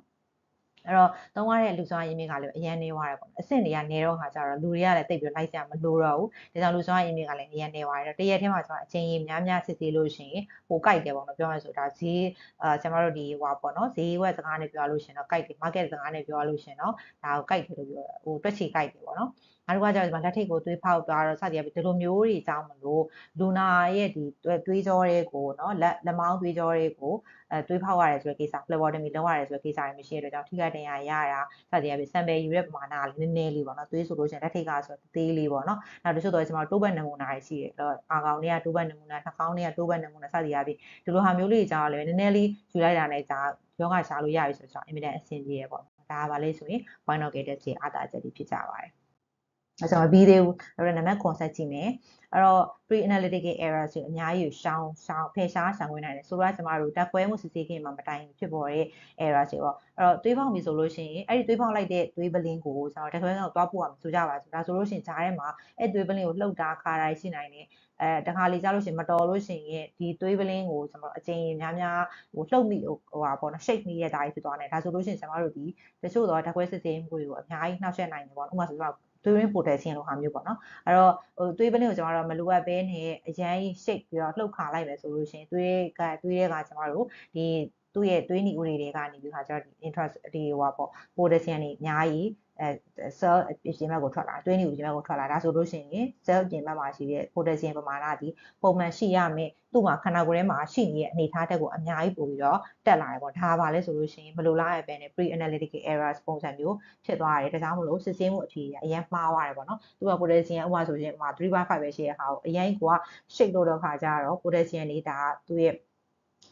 အဲ့တော့သုံးရတဲ့လူစွမ်းရင်းမြစ်ကလည်းအရင်နေသွားတယ်ပေါ့အဆင့်တွေကနေတော့ခါကြတော့လူတွေကလည်းတိတ်ပြီးလိုက်စရာမလိုတော့ဘူးဒါကြောင့်လူစွမ်းရင်းမြစ်ကလည်းအရင်နေသွားတယ်တရက်ထဲမှာကျွန်တော်အချိန်ကြီးများများစစ်သေးလို့ရှိရင်ဟိုကြိုက်တယ်ပေါ့နော်ပြောရဆိုဒါဈေးအာကျွန်တော်တို့ဒီဟိုပေါ့နော်ဈေးဝက်စကားနဲ့ပြောလို့ရှိရင်တော့ကြိုက်တယ် market စကားနဲ့ပြောလို့ရှိရင်တော့ဒါကိုကြိုက်တယ်လို့ပြောဟိုတွက်ချီကြိုက်တယ်ပေါ့နော်နောက်တစ်ခါကျတော့လက်ထိတ်ကိုသွေးဖောက်သွားတော့စသည်အဖြစ်ဒီလိုမျိုးတွေအကြောင်းမလို့လူနာရဲ့ဒီသွေးကြောတွေကိုနော်လက်လက်မောင်းသွေးကြောတွေကို အဲသွေးဖောက်ရတယ်ဆိုတဲ့ကိစ္စ phlebotomy လုပ်ရတယ်ဆိုတဲ့ကိစ္စတွေမရှိတဲ့အတွက်ကြောင့်ထိခိုက်ဒဏ်ရာရတာစသည်အဖြစ် sample ယူတဲ့ပမာဏကလည်းနည်းနည်းလေးပေါ့နော်သွေးဆိုလို့ရှိရင်လက်ထိတ်ကဆိုသေးလေးပေါ့နော်နောက်တချို့တော့ကျွန်တော်တိုးဘက်နမူနာတွေရှိတယ်အဲ့တော့အာကောင်တွေကတိုးဘက်နမူနာနှာခေါင်းတွေကတိုးဘက်နမူနာစသည်အဖြစ်ဒီလိုဟာမျိုးလေးကြောင်းလည်းနည်းနည်းလေးယူလိုက်တာနဲ့ဒါယောဂရှာလို့ရပြီဆိုတော့အင်မတန်အဆင်ပြေရပေါ့ဒါကပါလေဆိုရင် point of care test ရဲ့အားသာချက်တွေဖြစ်ကြပါတယ် အဲ့တော့ပြီးသေးဘူးအဲ့တော့နံပါတ် concept ကြည့်မယ်အဲ့တော့ pre analytical errors တွေအများကြီးရှောင်းရှောင်းဖယ်ရှားရှောင်ဝင်နိုင်တယ်ဆိုတော့ကျမတို့တက်ခွဲမှုစစ်ဆေးခင်မှာမတိုင်ဖြစ်ပေါ်တဲ့ errors တွေပေါ့အဲ့တော့သွေးပေါက်ပြီဆိုလို့ရှိရင်အဲ့ဒီသွေးပေါက်လိုက်တဲ့သွေးပလင်းကိုကျွန်တော်တက်ခွဲကတော့တွားပို့ရမှာဆိုကြပါစို့ဒါဆိုလို့ရှိရင်ဂျားထဲမှာအဲ့သွေးပလင်းကိုလှုပ်တာခါတိုင်းရှိနိုင်တယ်အဲတခါလေကြားလို့ရှိရင်မတော်လို့ရှိရင်ဒီသွေးပလင်းကိုကျွန်တော်အကျဉ်းများများဟိုလှုပ်မိဟိုဟာပေါ့နော် shake မိရတာဖြစ်သွားတယ်ဒါဆိုလို့ရှိရင်ကျွန်တော်တို့ဒီတချို့တော့ဓာတ်ခွဲစစ်ဆေးမှုတွေကိုအများကြီးနှောက်ယှက်နိုင်တယ်ပေါ့ဥပမာဆိုတော့ သွေးရင်း potassium လိုဟာမျိုးပေါ့နော်အဲ့တော့ဟိုသွေးပလင်းကိုကျွန်တော်တို့မလိုအပ်ဘဲနဲ့အရန် shake ပြီးတော့လှုပ်ခါလိုက်မယ်ဆိုလို့ရှိရင်သွေးကသွေးတွေကကျွန်တော်တို့ဒီ သူ့ရဲ့သွေးနီဦးတွေတွေကနေပြီးခါကျတော့ဒီ interest ဒီဟိုပါပေါ့ potassium တွေအများကြီးအဲ cell အပြင်ဘက်ကိုထွက်လာတွင်းတွေအပြင်ဘက်ကိုထွက်လာဒါဆိုလို့ရှိရင် cell အပြင်ဘက်မှာရှိတဲ့ potassium ပမာဏဒီပုံမှန်ရှိရမယ်သူ့မှာခန္ဓာကိုယ်ထဲမှာရှိနေတဲ့အနေအထားတက်ကိုအများကြီးပို့ပြီးတော့တက်လာတယ်ပေါ့ဒါပါလဲဆိုလို့ရှိရင်မလိုလားရပဲနဲ့ pre analytical errors ပုံစံမျိုးဖြစ်သွားတယ်ဒါကြောင့်မလို့စစ်ဆေးမှုအဖြေအရင်မှားသွားတယ်ပေါ့နော်သူက potassium ဥပမာဆိုရင်ဥပမာ3.5ပဲရှိရဟာကိုအရင်က shake လို့တော့ခါကြတော့ potassium လေးဒါသူ့ရဲ့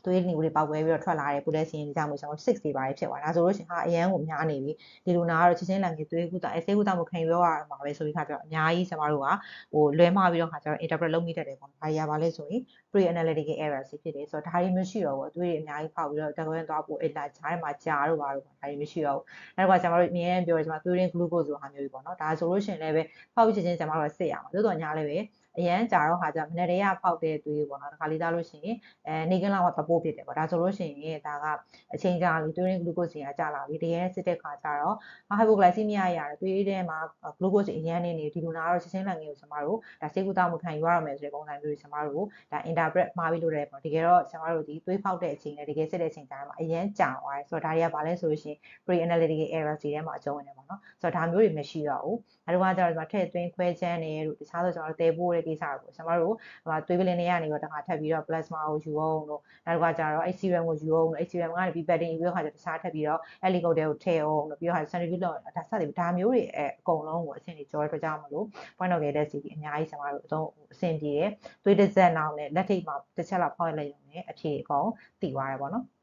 သွေးနေဦးတွေပေါက်ပွဲပြီးတော့ထွက်လာတဲ့ပိုလက်စီရင်ကြောင့်မို့ကျွန်တော်6တွေပါဖြစ်သွားတာဒါဆိုလို့ရှိရင်ဟာအရန်ကိုများနေပြီဒီလူနာကတော့ချက်ချင်းလန်ကြီးသွေးကူတာအဲဆေးကူတာမှုခံရောရမှာပဲဆိုပြီးခါကျတော့အများကြီးကျွန်တော်တို့ကဟိုလွဲမှားပြီးတော့ခါကျတော့ interpret လုပ်မိတတ်တယ်ပေါ့။ဒါရပါလဲဆိုရင် pre analytical errors ဖြစ်တယ်ဆိုတော့ဒါတွေမရှိတော့ဘူးအသွေးတွေအများကြီးဖောက်ပြီးတော့တကွန်းသွားဖို့အဲ့လာဂျားထဲမှာကြာတော့ပါတော့ဒါတွေမရှိတော့ဘူး။နောက်ကကျွန်တော်တို့အမြဲတမ်းပြောရကျွန်တော်သွေးရင်း glucose ဆိုဟာမျိုးကြီးပေါ့နော်။ဒါဆိုလို့ရှိရင်လည်းပဲဖောက်ပြီးချက်ချင်းကျွန်တော်တို့စစ်ရမှာ။သို့တော်ညာလည်းပဲ အရန်ကြာတော့ဟာကြမနေ့တည်းကဖောက်တဲ့သွေးပေါ့နော်။တခါလေးသားလို့ရှိရင်အဲနေကင်းလောက်မှာပပိုးဖြစ်တယ်ပေါ့။ဒါဆိုလို့ရှိရင်ဒါကအချိန်ကြာပြီသွေးရင်း glucose တွေကကြာလာပြီ။တကယ်စစ်တဲ့ခါကျတော့ hypoglycemia ရတယ်သွေးထဲမှာ glucose အရန်နေနေဒီလူနာကတော့ချက်ချင်းလက်ငယ်ကိုကျွန်တော်တို့ဒါဆေးကုသမှုခံယူရတော့မယ်ဆိုတဲ့ပုံစံမျိုးတွေကျွန်တော်တို့ဒါ interpret မှားပြီးလို့ရတယ်ပေါ့တကယ်တော့ကျွန်တော်တို့ဒီသွေးဖောက်တဲ့အချိန်နဲ့တကယ်စစ်တဲ့အချိန်ကြားမှာအရန်ကြာသွားတယ်ဆိုတော့ဒါတွေကဘာလဲဆိုလို့ရှိရင် pre analytical errors တွေထဲမှာအကျုံးဝင်တယ်ပေါ့နော်ဆိုတော့ဒါမျိုးတွေမရှိတော့ဘူးနောက်တစ်ခါကျတော့ကျွန်တော်ထည့်သွင်းခွဲချမ်းနေတို့တခြားဆိုကျွန်တော်တို့တည်ပိုးတဲ့ကိစ္စကိုကျွန်တော်တို့ဟိုသွေးပလင်းတွေကနေတော့တခါထပ်ပြီးတော့ plasma ကိုယူအောင်တို့နောက်တစ်ခါကျတော့အဲ့ serum ကိုယူအောင်တို့အဲ့ serum ကနေပြီး padding ယူပြီးတော့ခါကျတခြားထပ်ပြီးတော့ helicopter ကိုထည့်အောင်တို့ပြီးတော့ centrifuge လောက်ဒါစသည်ဒါမျိုးတွေအကုန်လုံးကိုအဆင့်တွေကြောတဲ့အတွက်ကြောင့်မလို့ point of care test တွေအများကြီးကျွန်တော်တို့အဆုံးအဆင်ပြေတယ်သွေးတစ်စက်နောက်နဲ့လက်ထိပ်မှာတစ်ချက်လောက်ဖောက်လိုက်ရုံနဲ့အဖြေအကုန်သိသွားတယ်ပေါ့နော်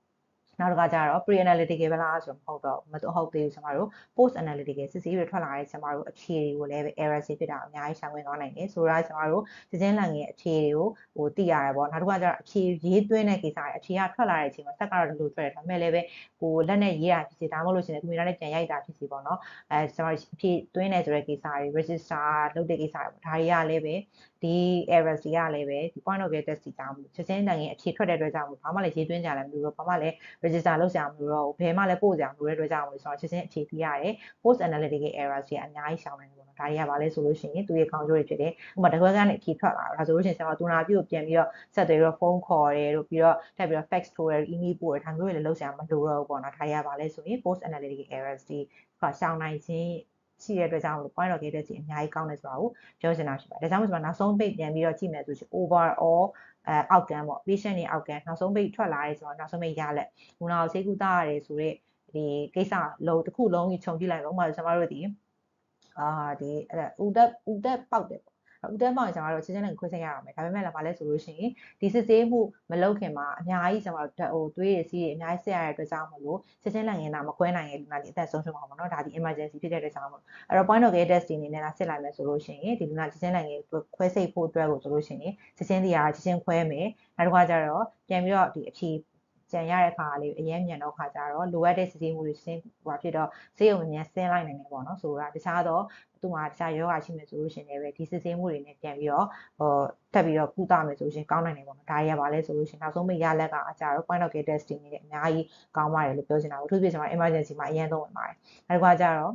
နောက်တစ်ခါကျတော့ pre analytical ပဲလားဆိုတော့မဟုတ်တော့မဟုတ်သေးဘူးကျွန်တော်တို့ post analytical စစ်ဆေးရထွက်လာတဲ့ကျွန်တော်တို့အခြေတွေကိုလည်းပဲ error တွေဖြစ်တာအများကြီးရှောင်ဝင်သွားနိုင်တယ်ဆိုတော့ကျွန်တော်တို့စစင်းလန်ငယ်အခြေတွေကိုဟိုသိရတယ်ပေါ့နောက်တစ်ခါကျတော့အခြေရေးသွင်းတဲ့ကိစ္စတွေအခြေကထွက်လာတဲ့အချိန်မှာဆက်ကတော့ဒီလိုထွက်တယ်ဒါပေမဲ့လည်းပဲဟိုလက်နဲ့ရေးတာဖြစ်စီဒါမှမဟုတ်လို့ရှိရင်ကွန်ပျူတာနဲ့ပြန်ရိုက်တာဖြစ်စီပေါ့နော်အဲကျွန်တော်အဖြေသွင်းတယ်ဆိုတဲ့ကိစ္စတွေ register လုပ်တဲ့ကိစ္စတွေပေါ့ဒါတွေကလည်းပဲ ဒီ errors တွေကလည်းပဲဒီ point of view test တွေကြောင့်ချက်ချင်းတန်ငယ်အဖြေထွက်တဲ့အတွက်ကြောင့်ဘာမှလည်းရေးသွင်းကြလည်းမလို့တော့ဘာမှလည်း register လုပ်ကြမလို့တော့ဘယ်မှလည်းပို့ကြမလို့တဲ့အတွက်ကြောင့်လို့ဆိုတော့ချက်ချင်းအဖြေသိရတယ် post analytical errors တွေအများကြီးရှောင်နိုင်တယ်ပေါ့နော်ဒါတွေကဘာလဲဆိုလို့ရှိရင်သူရဲ့ခေါင်းကျိုးတွေဖြစ်တယ်ဥပမာတကွက်ကနေအဖြေထွက်လာတာဒါဆိုလို့ရှိရင်ကျွန်တော်တူနာပြုတ်ပြန်ပြီးတော့ဆက်သွယ်ပြီးတော့ဖုန်းခေါ်တယ်တို့ပြီးတော့ထပ်ပြီးတော့ fax ထိုးတယ် email ပို့တယ်ဒါမျိုးတွေလည်းလုပ်ကြမလို့တော့ဘူးပေါ့နော်ဒါတွေကဘာလဲဆိုရင် post analytical errors တွေကရှောင်နိုင်ခြင်း ရှိတဲ့အတွက်ကြောင့် point of gate စီအများကြီးကောင်းတယ်ဆိုတာကိုပြောချင်တာရှိပါတယ်။ဒါကြောင့်မို့ကျွန်တော်နောက်ဆုံး page ပြန်ပြီးတော့ကြည့်မယ်ဆိုရင် overall အဲအောက်ကန်းပေါ့ patient တွေအောက်ကန်းနောက်ဆုံးပိတ်ထွက်လာရဲဆိုတော့နောက်ဆုံးပိတ်ရလက်လူနာကိုဆေးကုသရတယ်ဆိုတော့ဒီကိစ္စလုံးတစ်ခုလုံးကြီးခြုံကြည့်လိုက်တော့ဥပမာကျွန်တော်တို့ဒီအာဒီအဲ့ဥဒက်ဥဒက်ပေါက်တယ်ပေါ့ ဦးတန်းပေါင်ကျွန်တော်တို့ချင်းချင်းနဲ့ခွဲစိတ်ရအောင်မယ်ဒါပေမဲ့လည်းဗာလဲဆိုလို့ရှိရင်ဒီစစ်ဆေးမှုမလုပ်ခင်မှာအများကြီးကျွန်တော်တို့ဟိုသွေးရည်စီးရည်အများကြီးဆက်ရတဲ့အတွက်ကြောင့်မလို့ချင်းချင်းလက်ငင်းတာမခွဲနိုင်ရဲ့လူနာဒီအသက်ဆုံးရှုံးမှာပေါ့နော်ဒါဒီ emergency ဖြစ်တဲ့အတွက်ကြောင့်မလို့အဲ့တော့ point of care test အနေနဲ့လာစစ်လိုက်မယ်ဆိုလို့ရှိရင်ဒီလူနာချင်းချင်းလက်ငင်းခွဲစိတ်ဖို့အတွက်ကိုဆိုလို့ရှိရင်ချင်းချင်းတရားချင်းချင်းခွဲမယ်နောက်တစ်ခါကျတော့ပြန်ပြီးတော့ဒီအဖြေ ကြံရတဲ့ခါလေးအရင်မြန်တော့ခါကြတော့လိုအပ်တဲ့စစ်ဆေးမှုတွေရှင်းဟိုဖြစ်တော့ဆေးရုံမြန်ဆင်းလိုက်နိုင်တယ်ပေါ့နော်ဆိုတော့တခြားတော့သူ့မှာတခြားယောဂရှိမယ်ဆိုလို့ရှင်လည်းပဲဒီစစ်ဆေးမှုတွေနဲ့ပြန်ပြီးတော့ဟိုတက်ပြီးတော့ကုသမယ်ဆိုရှင်ကောင်းနိုင်တယ်ပေါ့နော်ဒါတွေကဘာလဲဆိုလို့ရှင်နောက်ဆုံးမိရလက်ကအကြတော့ point of care testing တွေအများကြီးကောင်းပါတယ်လို့ပြောချင်တာပေါ့အထူးသဖြင့်ကျွန်တော် emergency မှာအရင်သုံးဝင်ပါတယ်အဲဒါကကြတော့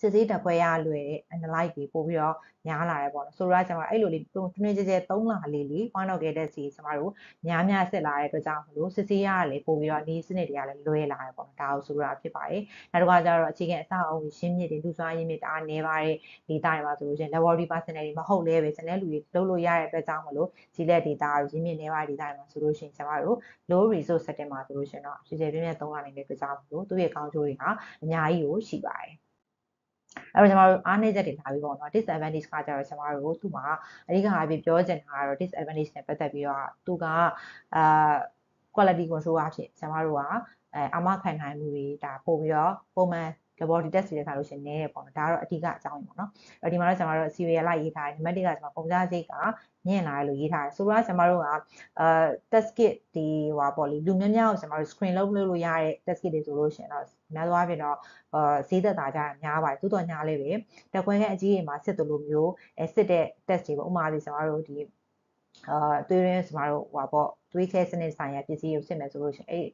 စစ်ဆေးတက်ခွဲရလွယ်တဲ့ analyze တွေပို့ပြီးတော့များလာတယ်ပေါ့နော်ဆိုတော့ကျွန်တော်အဲ့လိုလေးတွန်းတွင်းကြဲကြဲသုံးလာလေးလေး point of care test တွေကျွန်တော်တို့များများစစ်လာတဲ့အတွက်ကြောင့်မလို့စစ်ဆေးရလေပို့ပြီးတော့ဒီစနစ်တွေကလည်းလွယ်လာတယ်ပေါ့နော်ဒါကိုဆိုတော့ဖြစ်ပါတယ်နောက်တစ်ခါကျတော့အခြေခံအဆောက်အအုံရှင်းမြစ်တွေလူစွမ်းရင်းမြစ်တအားနေပါတဲ့ data တွေပါဆိုလို့ရှိရင် laboratory personnel တွေမဟုတ်လဲပဲကျွန်တော်လူတွေလုပ်လို့ရတဲ့အတွက်ကြောင့်မလို့ကြီးလက် data ရင်းမြစ်နေပါတဲ့ data တွေမှာဆိုလို့ရှိရင်ကျွန်တော်တို့ low resource setting မှာဆိုလို့ရှိရင်တော့အခြေကျေပြည့်ပြည့်သုံးလာနိုင်တဲ့အတွက်ကြောင့်မလို့သူ့ရဲ့ကောင်းကျိုးတွေဟာအများကြီးကိုရှိပါတယ် အဲ့တော့ကျွန်တော်တို့အားနည်းချက်တွေလာပြီပေါ့နော် disadvantage ကကြတော့ကျွန်တော်တို့သူ့မှာအဓိကအဖြစ်ပြောချင်တာကတော့ disadvantage နဲ့ပတ်သက်ပြီးတော့သူကအာ quality control အဖြစ်ကျွန်တော်တို့ကအဲအမခံနိုင်မှုတွေဒါပို့ပြီးတော့ပုံမှန် laboratory test တွေခါလို့ရှင်နေရပေါ့နော်ဒါကတော့အဓိကအကြောင်းပေါ့နော်အဲ့ဒီမှာတော့ကျွန်တော်တို့ serial လိုက်ရေးထားတယ်နံပါတ်1ကကျွန်တော်ပုံစံစိတ်ကမြင့်လာတယ်လို့ရေးထားတယ်ဆိုတော့ကျွန်တော်တို့ကအာ test kit ဒီဟွာပေါ့လေလူများများကိုကျွန်တော်တို့ screen လုပ်လို့ရတဲ့ test kit တွေဆိုလို့ရှင်တော့များသောအားဖြင့်တော့အာဈေးသက်သာကြများပါတယ်သို့တော်ညာလေးပဲတက်ခွဲတဲ့အကြီးတွေမှာစစ်တယ်လို့မျိုးအဲစစ်တဲ့ test တွေပေါ့ဥပမာလေးကျွန်တော်တို့ဒီအာသွေးရင်းကျွန်တော်တို့ဟွာပေါ့သွေးခဲစနစ်ဆိုင်ရာပစ္စည်းကိုစစ်မယ်ဆိုလို့ရှိရင်အဲ့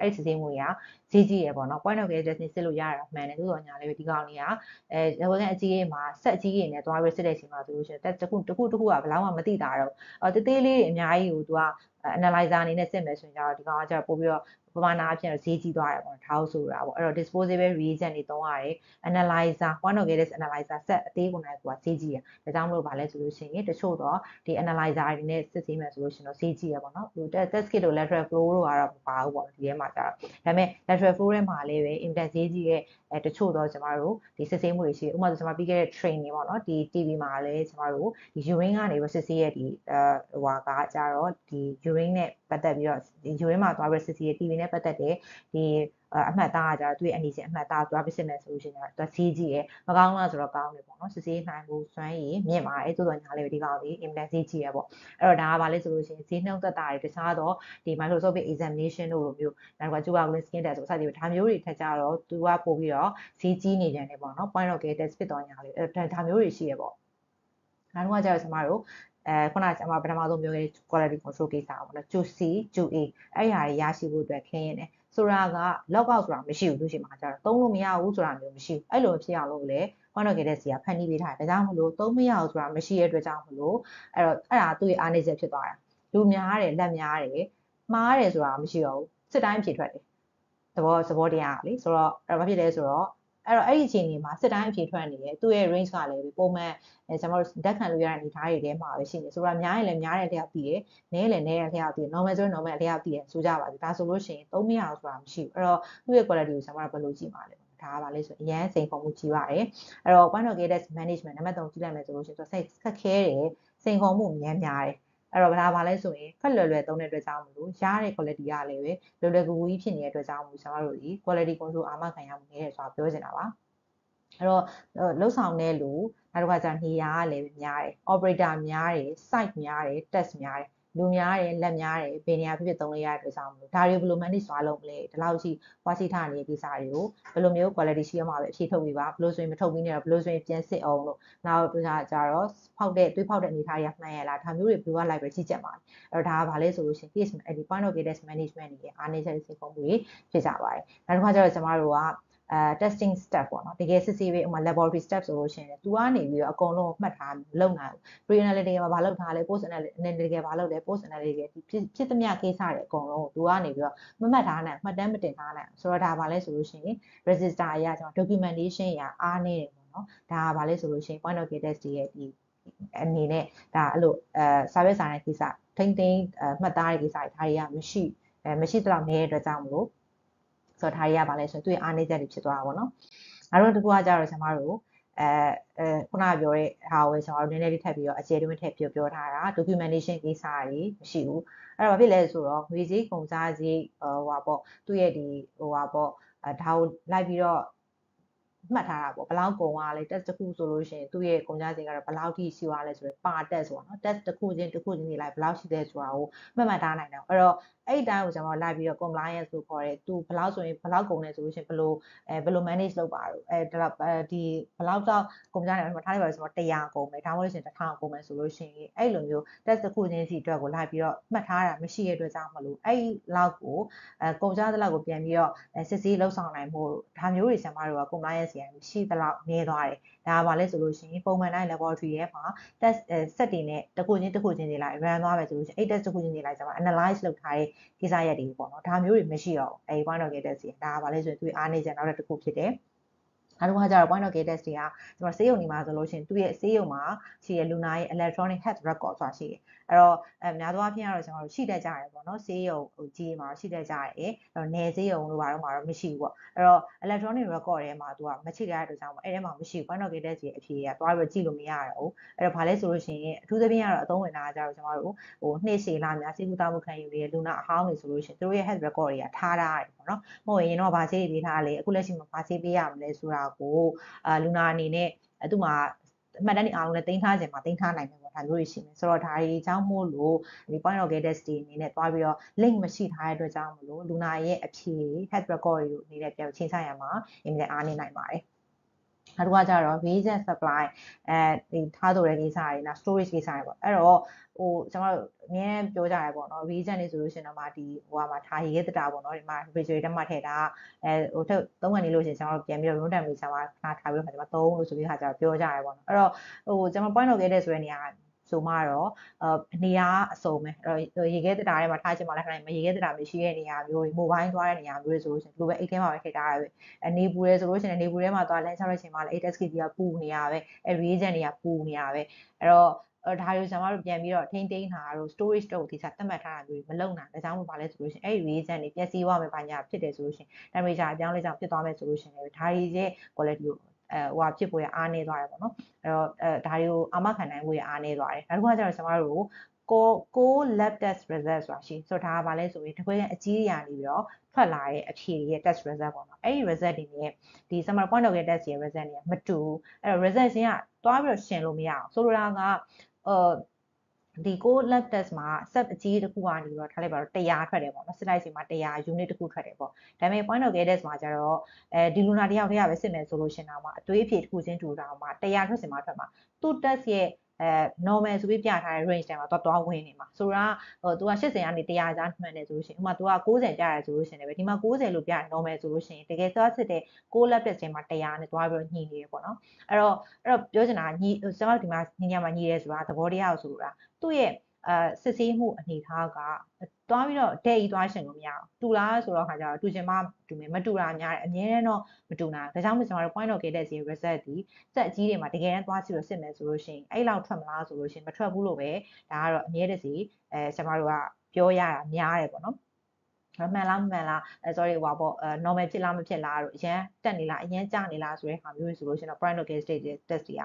အဲ့စစ်ဆေးမှုတွေကဈေးကြီးရပေါ့နော် point of care test နဲ့စစ်လို့ရတာမှန်တယ်သို့တော်ညာလေးပဲဒီကောင်လေးကအဲလက်ဝဲကအကြီးကြီးမှာဆက်အကြီးကြီးနဲ့သွားပြီးစစ်တဲ့အချိန်မှာဆိုလို့ရှိရင်တက်တခုတခုတခုကဘယ်လောက်မှမသိတာတော့အော်တေးသေးလေးတွေအများကြီးကိုသူက analyzer အနေနဲ့စစ်မယ်ဆိုရင်ကျတော့ဒီကောင်ကကျတော့ပို့ပြီးတော့ပမာဏအဖြစ်ဈေးကြီးသွားတယ်ပေါ့ထောက်ဆိုတာပေါ့အဲ့တော့ disposable reagent တွေသုံးရတယ် analyzer one of this analyzer set အသေးကိုနိုင်ကဈေးကြီးရဒါကြောင့်မလို့ဗာလဲဆိုလို့ရှိရင်တချို့တော့ဒီ analyzer တွေနဲ့စစ်ဆေးမယ်ဆိုလို့ရှိရင်တော့ဈေးကြီးရပေါ့နော်ဟို test kit တို့ lateral flow တို့ကတော့မပါဘူးပေါ့ဒီထဲမှာကျတော့ဒါပေမဲ့ lateral flow ထဲမှာလည်းပဲ index ဈေးကြီးရဲ့အဲတချို့တော့ကျမတို့ဒီစစ်ဆေးမှုတွေရှိဥပမာဆိုကျမပြီးခဲ့တဲ့ training ပေါ့နော်ဒီ TV မှာလည်းကျမတို့ဒီ urine ကနေပဲစစ်ဆေးရဲ့ဒီအဲဟိုဟာကကြတော့ဒီ urine နဲ့ပတ်သက်ပြီးတော့ဒီ urine မှာသွားပြီးစစ်ဆေးရဲ့ TV နဲ့ပတ်သက်တဲ့ဒီ အမှတ်သားကကြတော့သူ့ရဲ့အနေချင်းအမှတ်သားသွားပြီးစစ်မယ်ဆိုလို့ရှိရင်တော့စီးကြည့်ရယ်မကောင်းလားဆိုတော့ကောင်းတယ်ပေါ့နော်စစ်ဆေးနိုင်မှုစွမ်းရည်မြင့်ပါတယ်ဆိုတော့ညာလေးပဲဒီကောင်ဒီ implant စီးကြည့်ရယ်ပေါ့အဲ့တော့ဒါကဘာလဲဆိုလို့ရှိရင်ဈေးနှုန်းသက်တာတွေတခြားတော့ဒီ Microsoft examination တို့လိုမျိုးနောက်က Tuberculin skin test ဆိုစသည်ဒါမျိုးတွေထက်ကြတော့သူကပို့ပြီးတော့ဈေးကြီးနေတယ်ပေါ့နော် point of care test ဖြစ်တော့ညာလေးဒါမျိုးတွေရှိရပေါ့နောက်တော့ကျတော့ကျမတို့အဲခုနကကျွန်မပထမဆုံးပြောခဲ့တဲ့ quality control ကိစ္စပါပေါ့နော် QC QA အဲ့ဟာတွေရရှိဖို့အတွက်ခင်းရင်တယ် ဆိုတာက lock out ဆိုတာမရှိဘူးသူရှိမှာကျတော့သုံးလို့မရဘူးဆိုတာမျိုးမရှိဘူးအဲ့လိုဖြစ်အောင်လို့လေ point of care စီကဖန်တီးပေးထားတယ်ဒါကြောင့်မလို့သုံးမရဘူးဆိုတာမရှိတဲ့အတွက်ကြောင့်မလို့အဲ့တော့အဲ့ဒါသူ့ရဲ့အားနည်းချက်ဖြစ်သွားတာလူများတယ်လက်များတယ်မှားတယ်ဆိုတာမရှိတော့ဘူးစစ်တိုင်းဖြေထွက်တယ်သဘောသဘောတရားလေဆိုတော့အဲ့ဘာဖြစ်လဲဆိုတော့ အဲ့တော့အဲ့ဒီအချိန်ကြီးမှာစစ်တိုင်းအဖြေထွက်နေတယ်သူ့ရဲ့ range ကလည်းပုံမှန်အဲကျွန်တော်တို့ဓာတ်ခံလို့ရတဲ့အနေအထားတွေထဲမှာပဲရှိနေဆိုတော့များရင်လည်းများတဲ့လျောက်ပြီးရယ်နည်းလည်းနည်းတဲ့လျောက်ပြီးရယ် normal ဆို normal လျောက်ပြီးရယ်ဆိုကြပါစို့ဒါဆိုလို့ရှိရင်သုံးမရအောင်ဆိုတာမရှိဘူးအဲ့တော့သူ့ရဲ့ quality ကိုကျွန်တော်တို့ဘယ်လိုကြည့်မှာလဲဒါကပါလေဆိုအရန်စိန်ခေါ်မှုကြီးပါတယ်အဲ့တော့ point of care management နံပါတ်3ကြည့်လိုက်မယ်ဆိုလို့ရှိရင်သူစိတ်ခက်ခဲတယ်စိန်ခေါ်မှုများများတယ် အဲ့တော့ဒါပါလဲဆိုရင်ခက်လွယ်လွယ်သုံးတဲ့အတွက်ကြောင့်မလို့ရတဲ့ quality ကလည်းပဲလွယ်လွယ်ကူကူကြီးဖြစ်နေတဲ့အတွက်ကြောင့်မလို့ကျွန်တော်တို့ဒီ quality control အာမခံရမှုနေတယ်ဆိုတာပြောချင်တာပါအဲ့တော့လှုပ်ဆောင်တဲ့လူနောက်တစ်ခါကျနေရာကလည်းများတယ် operator များတယ် site များတယ် test များတယ် လူများတယ်လက်များတယ်ဘယ်နေရာဖြစ်ဖြစ်သုံးလိုက်ရတဲ့အတွက်ကြောင့်မလို့ဒါတွေဘယ်လို manage သွားလုပ်မလဲဒီလောက်ရှိပွားစီထားနေတဲ့ကိစ္စတွေကိုဘယ်လိုမျိုး quality ရှိရမှာပဲအဖြေထုတ်ပြီးပါဘယ်လိုဆိုရင်မထုတ်ပြီးနေတော့ဘယ်လိုဆိုရင်ပြန်စစ်အောင်လို့နောက်တို့ကြတော့ဖောက်တဲ့တွေးဖောက်တဲ့အနေအထားတွေကမှန်ရလားဒါမျိုးတွေဘယ်လိုကလိုက်ပဲကြည့်ကြပါလဲအဲ့တော့ဒါကဘာလဲဆိုလို့ရှိရင် case အဲ့ဒီ point of case management တွေအားနည်းချက်စိတ်ကုန်မှုတွေဖြစ်ကြပါတယ်နောက်တစ်ခါကျတော့ကျမတို့က အဲ testing step ပေါ့နော်တကယ်စစ်ဆေးပြီးဥမာ laboratory step ဆိုလို့ရှိရင်သူကနေပြီးတော့အကုန်လုံးမှတ်ထားလုံနိုင်ဘူး pre analytical မှာဘာလုပ်ထားလဲ post analytical ဘာလုပ်လဲ post analytical ဒီဖြစ်သမျှကိစ္စတွေအကုန်လုံးသူကနေပြီးတော့မမှတ်ထားနိုင်မှတ်တမ်းမတင်ထားနိုင်ဆိုတော့ဒါဘာလဲဆိုလို့ရှိရင် register အရာကျွန်တော် documentation အရာအားနေတယ်ပေါ့နော်ဒါကဘာလဲဆိုလို့ရှိရင် point of care test ရဲ့ဒီအနေနဲ့ဒါအဲ့လိုအဲ service ဆိုင်တဲ့ကိစ္စထိမ့်သိမ်းမှတ်သားတဲ့ကိစ္စတွေဒါတွေကမရှိအဲမရှိသလောက်နေတဲ့အတွက်ကြောင့်မလို့ ဆိုတော့ဒါတွေကဘာလဲဆိုတော့သူ့ရဲ့အားနည်းချက်တွေဖြစ်သွားတာပေါ့နော်။ငါတို့တကူကကြတော့ကျွန်တော်တို့အဲအဲခုနကပြောတဲ့ဟာကိုကျွန်တော်တို့နည်းနည်းလေးထပ်ပြီးတော့အခြေတွင်းထည့်ပြောပြောထားတာ documentation ကိစ္စတွေမရှိဘူးအဲ့တော့ဘာဖြစ်လဲဆိုတော့ငွေကြေးကုန်စားစရိတ်ဟိုဟာပေါ့သူ့ရဲ့ဒီဟိုဟာပေါ့အဲဒါကိုလိုက်ပြီးတော့မှတ်ထားတာပေါ့ဘယ်လောက်ကုန်သွားလဲ test တစ်ခုဆိုလို့ရှိရင်သူ့ရဲ့ကုန်ကြစည်ကတော့ဘယ်လောက်ထိရှိသွားလဲဆိုတော့ပါ test ဆိုတာနော် test တစ်ခုချင်းတစ်ခုချင်းနေလိုက်ဘယ်လောက်ရှိတယ်ဆိုတာကိုမှတ်မှတ်ထားနိုင်တယ်အဲ့တော့ အဲ့ဒီတိုင်းကိုကျွန်တော်လိုက်ပြီးတော့ compliance လို့ခေါ်တယ်သူဘယ်လောက်ဆိုရင်ဘယ်လောက်ကုန်လဲဆိုလို့ရှိရင်ဘယ်လိုအဲဘယ်လို manage လုပ်ပါတော့အဲဒီဒီဘယ်လောက်တော့ကုန်ကြတယ်ထားလိုက်ပါလို့ဆိုတော့100ကုန်မယ်ဒါမှမဟုတ်လို့ရှိရင်1000ကုန်မယ်ဆိုလို့ရှိရင်အဲ့လိုမျိုး test တစ်ခုချင်းစီအတွက်ကိုလိုက်ပြီးတော့မှတ်ထားတာမရှိတဲ့အတွက်ကြောင့်မလို့အဲ့လောက်ကိုအဲကုန်ကြတဲ့လောက်ကိုပြန်ပြီးတော့စစ်ဆေးလှုပ်ဆောင်နိုင်ဖို့ဒါမျိုးတွေဆံမတို့က compliance ရမရှိသလောက်နေသွားတယ် ဒါကဘာလဲဆိုလို့ရှိရင်ပုံမှန်တိုင်း laboratory ထဲမှာ test set တွေနဲ့တစ်ခုချင်းတစ်ခုချင်းတွေလိုက် run သွားမယ်ဆိုလို့ရှိရင်အဲ့ test တစ်ခုချင်းတွေလိုက်ကျွန်တော် analyze လုပ်ထားတဲ့ကိစ္စရပ်တွေပေါ့နော်ဒါမျိုးတွေမရှိတော့ဘူးအဲဒီ point of care test တွေဒါကဘာလဲဆိုရင်သူအားနေချက်နောက်တစ်ခုဖြစ်တယ် နောက်တစ်ခါကျတော့ point of care test တွေကကျွန်တော်ဆေးရုံဒီမှာဆိုလို့ရှိရင်သူ့ရဲ့ဆေးရုံမှာရှိတဲ့လူနာရဲ့ electronic health record ဆိုတာရှိတယ်အဲ့တော့အဲများသောအားဖြင့်ကတော့ကျွန်တော်တို့ရှိတတ်ကြတယ်ပေါ့နော်ဆေးရုံဟိုကြီးမှာရှိတတ်ကြတယ်အဲ့တော့နယ်ဆေးရုံတို့ဘာတော့မှာတော့မရှိဘူးပေါ့အဲ့တော့ electronic record ထဲမှာသူကမချိတဲ့အတွက်ကြောင့်အဲ့ထဲမှာမရှိဘူး point of care test ရဲ့အဖြေကသွားပြီးကြည့်လို့မရတော့ဘူးအဲ့တော့ဘာလဲဆိုလို့ရှိရင်အထူးသဖြင့်ကတော့အသုံးဝင်တာကြတော့ကျွန်တော်တို့ဟိုနှစ်ရှည်လာများဆေးကုသမှုခံယူနေတဲ့လူနာအဟောင်းတွေဆိုလို့ရှိရင်သူတို့ရဲ့ health record တွေကထားထားတယ် ပေါ့နော်မဟုတ်ရင်တော့ဗာဆေးတွေပေးထားလေအခုလက်ရှိမှာဗာဆေးပေးရမလဲဆိုတာကိုအာလူနာအနေနဲ့သူ့မှာအမှတ်တမ်းတွေအားလုံးလည်းတင်ထားခြင်းမှာတင်ထားနိုင်တယ်ပေါ့ဒါမျိုးတွေရှိမယ်ဆိုတော့ဒါတွေအကြောင်းမို့လို့ဒီ point of care test တွေအနေနဲ့တွားပြီးတော့ link မရှိထားတဲ့အတွက်ကြောင့်မလို့လူနာရဲ့အဖြေ health record တွေကိုအနေနဲ့ပြန်ချိန်ဆရမှာအင်မတန်အားနေနိုင်ပါတယ်နောက်တစ်ခါကျတော့ reagent supply အဲဒီထားဆိုတဲ့ကိစ္စတွေနော် storage ကိစ္စတွေပေါ့အဲ့တော့ ဟိုကျွန်တော်တို့အများပြောကြရပေါ့နော် reagent တွေဆိုလို့ရှိရင်တော့မှဒီဟိုဟာမှာထားရေခဲတတာပေါ့နော်ဒီမှာ refrigerator မှာထည့်တာအဲဟိုထုတ်သုံးဝင်နေလို့ရှိရင်ကျွန်တော်တို့ပြန်ပြီးတော့ room temperature မှာထားထားပြီးတော့ကျွန်တော်သုံးလို့ဆိုပြီးခါကျတော့ပြောကြရပေါ့နော်အဲ့တော့ဟိုကျွန်တော် point of care တဲ့ဆိုတဲ့နေရာဆိုမှတော့အနေအားအစုံပဲအဲ့တော့ရေခဲတတာထဲမှာထားချင်မှလည်းခဏမရေခဲတတာမရှိတဲ့နေရာမျိုးတွေမိုဘိုင်းသွားတဲ့နေရာမျိုးတွေဆိုလို့ရှိရင်ဒီလိုပဲအိတ်ထဲမှာပဲထည့်ထားရပဲအနေပူရဲဆိုလို့ရှိရင်နေပူထဲမှာသွားလမ်းချတဲ့ချိန်မှာလည်း ATSK ကြီးကပူနေရပဲအဲ reagent တွေကပူနေရပဲအဲ့တော့ ဒါတွေကျွန်တော်တို့ပြန်ပြီးတော့ထိန်းသိမ်းတာတို့ storage တို့ဒီစားသတ်မှတ်ထားတာမျိုးတွေမလုပ်နိုင်ဒါကြောင့်မို့ပါလဲဆိုလို့ရှိရင်အဲ့ဒီ reagent တွေပျက်စီးသွားမယ်ဘာညာဖြစ်တယ်ဆိုလို့ရှိရင် temperature အကြောင်းလေးကြောင့်ဖြစ်သွားမယ်ဆိုလို့ရှိရင်လည်းဒါတွေရဲ့ quality ကိုအဲဟိုဟာဖြစ်ပေါ်ရအားနေသွားတယ်ပေါ့နော်အဲ့တော့အဲဒါတွေကိုအာမခံနိုင်မှုရအားနေသွားတယ်နောက်တစ်ခါကျတော့ကျွန်တော်တို့ကိုကို lab test result ဆိုတာရှိဆိုတော့ဒါကဘာလဲဆိုရင်တခွဲအကြီးကြီးရာနေပြီးတော့ထွက်လာတဲ့အဖြေရဲ့ test result ပေါ့နော်အဲ့ဒီ result တွေနဲ့ဒီ summer point of view test ရဲ့ result တွေကမတူအဲ့တော့ result ရှင်ကတွားပြီးတော့ရှင်လို့မရအောင်ဆိုလိုတာက အာဒီကို lab test မှာ set အကြီးတစ်ခုကနေပြီးတော့ထားလိုက်ပါတော့100ထွက်တယ်ပေါ့နော်စစ်လိုက်စီမှာ100 unit တစ်ခုထွက်တယ်ပေါ့ဒါပေမဲ့ point of care test မှာကျတော့အဲဒီလူနာတယောက်တည်းကပဲစစ်မယ်ဆိုလို့ရှင်တော့မှအသွေးအဖြေတစ်ခုချင်းတူတာမှ100ထွက်စင်မှာထွက်မှာသူ့ test ရဲ့ အဲ normal ဆိုပြီးပြထားတဲ့ range ထဲမှာတော့တွားဝင်နေမှာဆိုတော့ဟို तू က80ကနေ100ကြားမှန်တယ်ဆိုလို့ရှိရင်ဥပမာ तू က90ပြရတယ်ဆိုလို့ရှိရင်လည်းဒီမှာ90လို့ပြရ normal ဆိုလို့ရှိရင်တကယ်သွားစစ်တဲ့6 lab test ထဲမှာ100နဲ့တွားပြီးတော့ညှိနေတယ်ပေါ့နော်အဲ့တော့အဲ့တော့ပြောချင်တာညှိကျွန်တော်ဒီမှာညညမှာညှိရဲဆိုတာသဘောတရားကိုဆိုလိုတာသူ့ရဲ့အဲစစ်ဆေးမှုအနေထားက တွားပြီးတော့တဲ့ကြီးတွားရှင်လို့မရအောင်တူလားဆိုတော့ခါကျတော့တူချင်မှတူမယ်မတူတာများတယ်အများနဲ့တော့မတူနိုင်ဒါကြောင့်မို့ကျွန်တော်တို့ point of care တဲ့စီ result ဒီစက်အကြီးတွေမှာတကယ်တမ်းသွားစီလို့စစ်မယ်ဆိုလို့ရှိရင်အဲ့လောက်ထွက်မလားဆိုလို့ရှိရင်မထွက်ဘူးလို့ပဲဒါကတော့အများတဲ့စီအဲကျွန်တော်တို့ကပြောရတာများတယ်ပေါ့နော် မှန်လားမမှန်လားအဲ sorry ဟွာပေါ့အဲ normal ဖြစ်လားမဖြစ်လားတို့အရင်တက်နေလားအရင်ကျနေလားဆိုတဲ့ဟာမျိုးဆိုလို့ရှိရင်တော့ prime local state test တွေက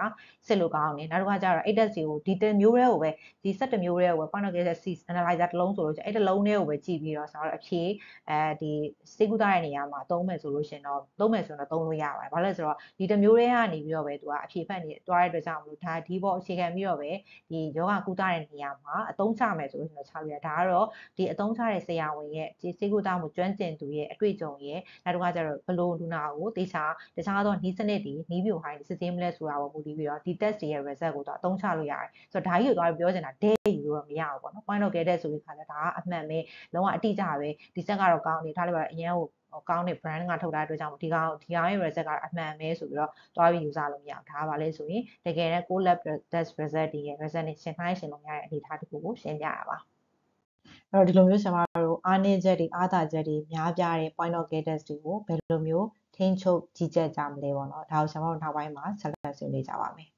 စစ်လို့ကောင်းနေနောက်တစ်ခါကျတော့အဲ့ test တွေကိုဒီတမျိုးတွေကိုပဲဒီ7မျိုးတွေကိုပဲ prime local test analyzer တစ်လုံးဆိုလို့ရှိရင်အဲ့တစ်လုံးတွေကိုပဲကြည့်ပြီးတော့ကျွန်တော်တို့အဖြေအဲဒီစိတ်ကူးသားတဲ့နေရာမှာသုံးမယ်ဆိုလို့ရှိရင်တော့သုံးမယ်ဆိုတော့သုံးလို့ရပါတယ်ဘာလို့လဲဆိုတော့ဒီတမျိုးတွေကနေပြီးတော့ပဲသူကအဖြေဖတ်နေတွားတဲ့အတွက်ကြောင့်မလို့ဒါဒီဘောအခြေခံပြီးတော့ပဲဒီယောဂကုသတဲ့နေရာမှာအသုံးချမယ်ဆိုလို့ရှိရင်တော့6ရက်ဒါကတော့ဒီအသုံးချတဲ့ဆရာဝန်ရဲ့ဒီစိတ်ကူးသားမှုကျွမ်းကျင်သူရဲ့အတွေ့အကြုံရဲ့နောက်တစ်ခါကျတော့ဘလိုလူနာကိုတေချာတခြားသောနီးစနစ်တွေနီးပြိုဟိုင်းစစ်ဆေးမလဲဆိုတာကိုမူတည်ပြီးတော့ဒီ test တွေရဲ့ result ကိုတော့အသုံးချလို့ရတယ်ဆိုတော့ဒါကြီးကိုတော့ပြောချင်တာဒဲယူလို့တော့မရဘူးပေါ့နော် point of care တဲ့ဆိုပြီးခါကျဒါကအမှန်ပဲလုံးဝအတိအကျပဲဒီဆက်ကတော့ကောင်းနေထားလိုက်ပါအရင်ကကောင်းတဲ့ brand ကထုတ်တာအတွက်ကြောင့်ဒီကောင်ဒီကောင်ရဲ့ result ကအမှန်ပဲဆိုပြီးတော့တွားပြီးယူစားလို့မရဘူးဒါကဘာလဲဆိုရင်တကယ်တမ်း co lab test result တွေရဲ့ result နဲ့ရှင်းတိုင်းရှင်းလို့ရတဲ့အနေအထားတစ်ခုကိုရှင်းပြရပါ အဲ့တော့ဒီလိုမျိုးကျွန်တော်တို့အားနည်းချက်တွေအားသာချက်တွေများပြားတဲ့ point of care test တွေကိုဘယ်လိုမျိုးထိန်းချုပ်ကြီးကြပ်ကြမလဲပေါ့နော်ဒါကိုကျွန်တော်တို့နောက်ပိုင်းမှာဆက်လက်ဆွေးနွေးကြပါမယ်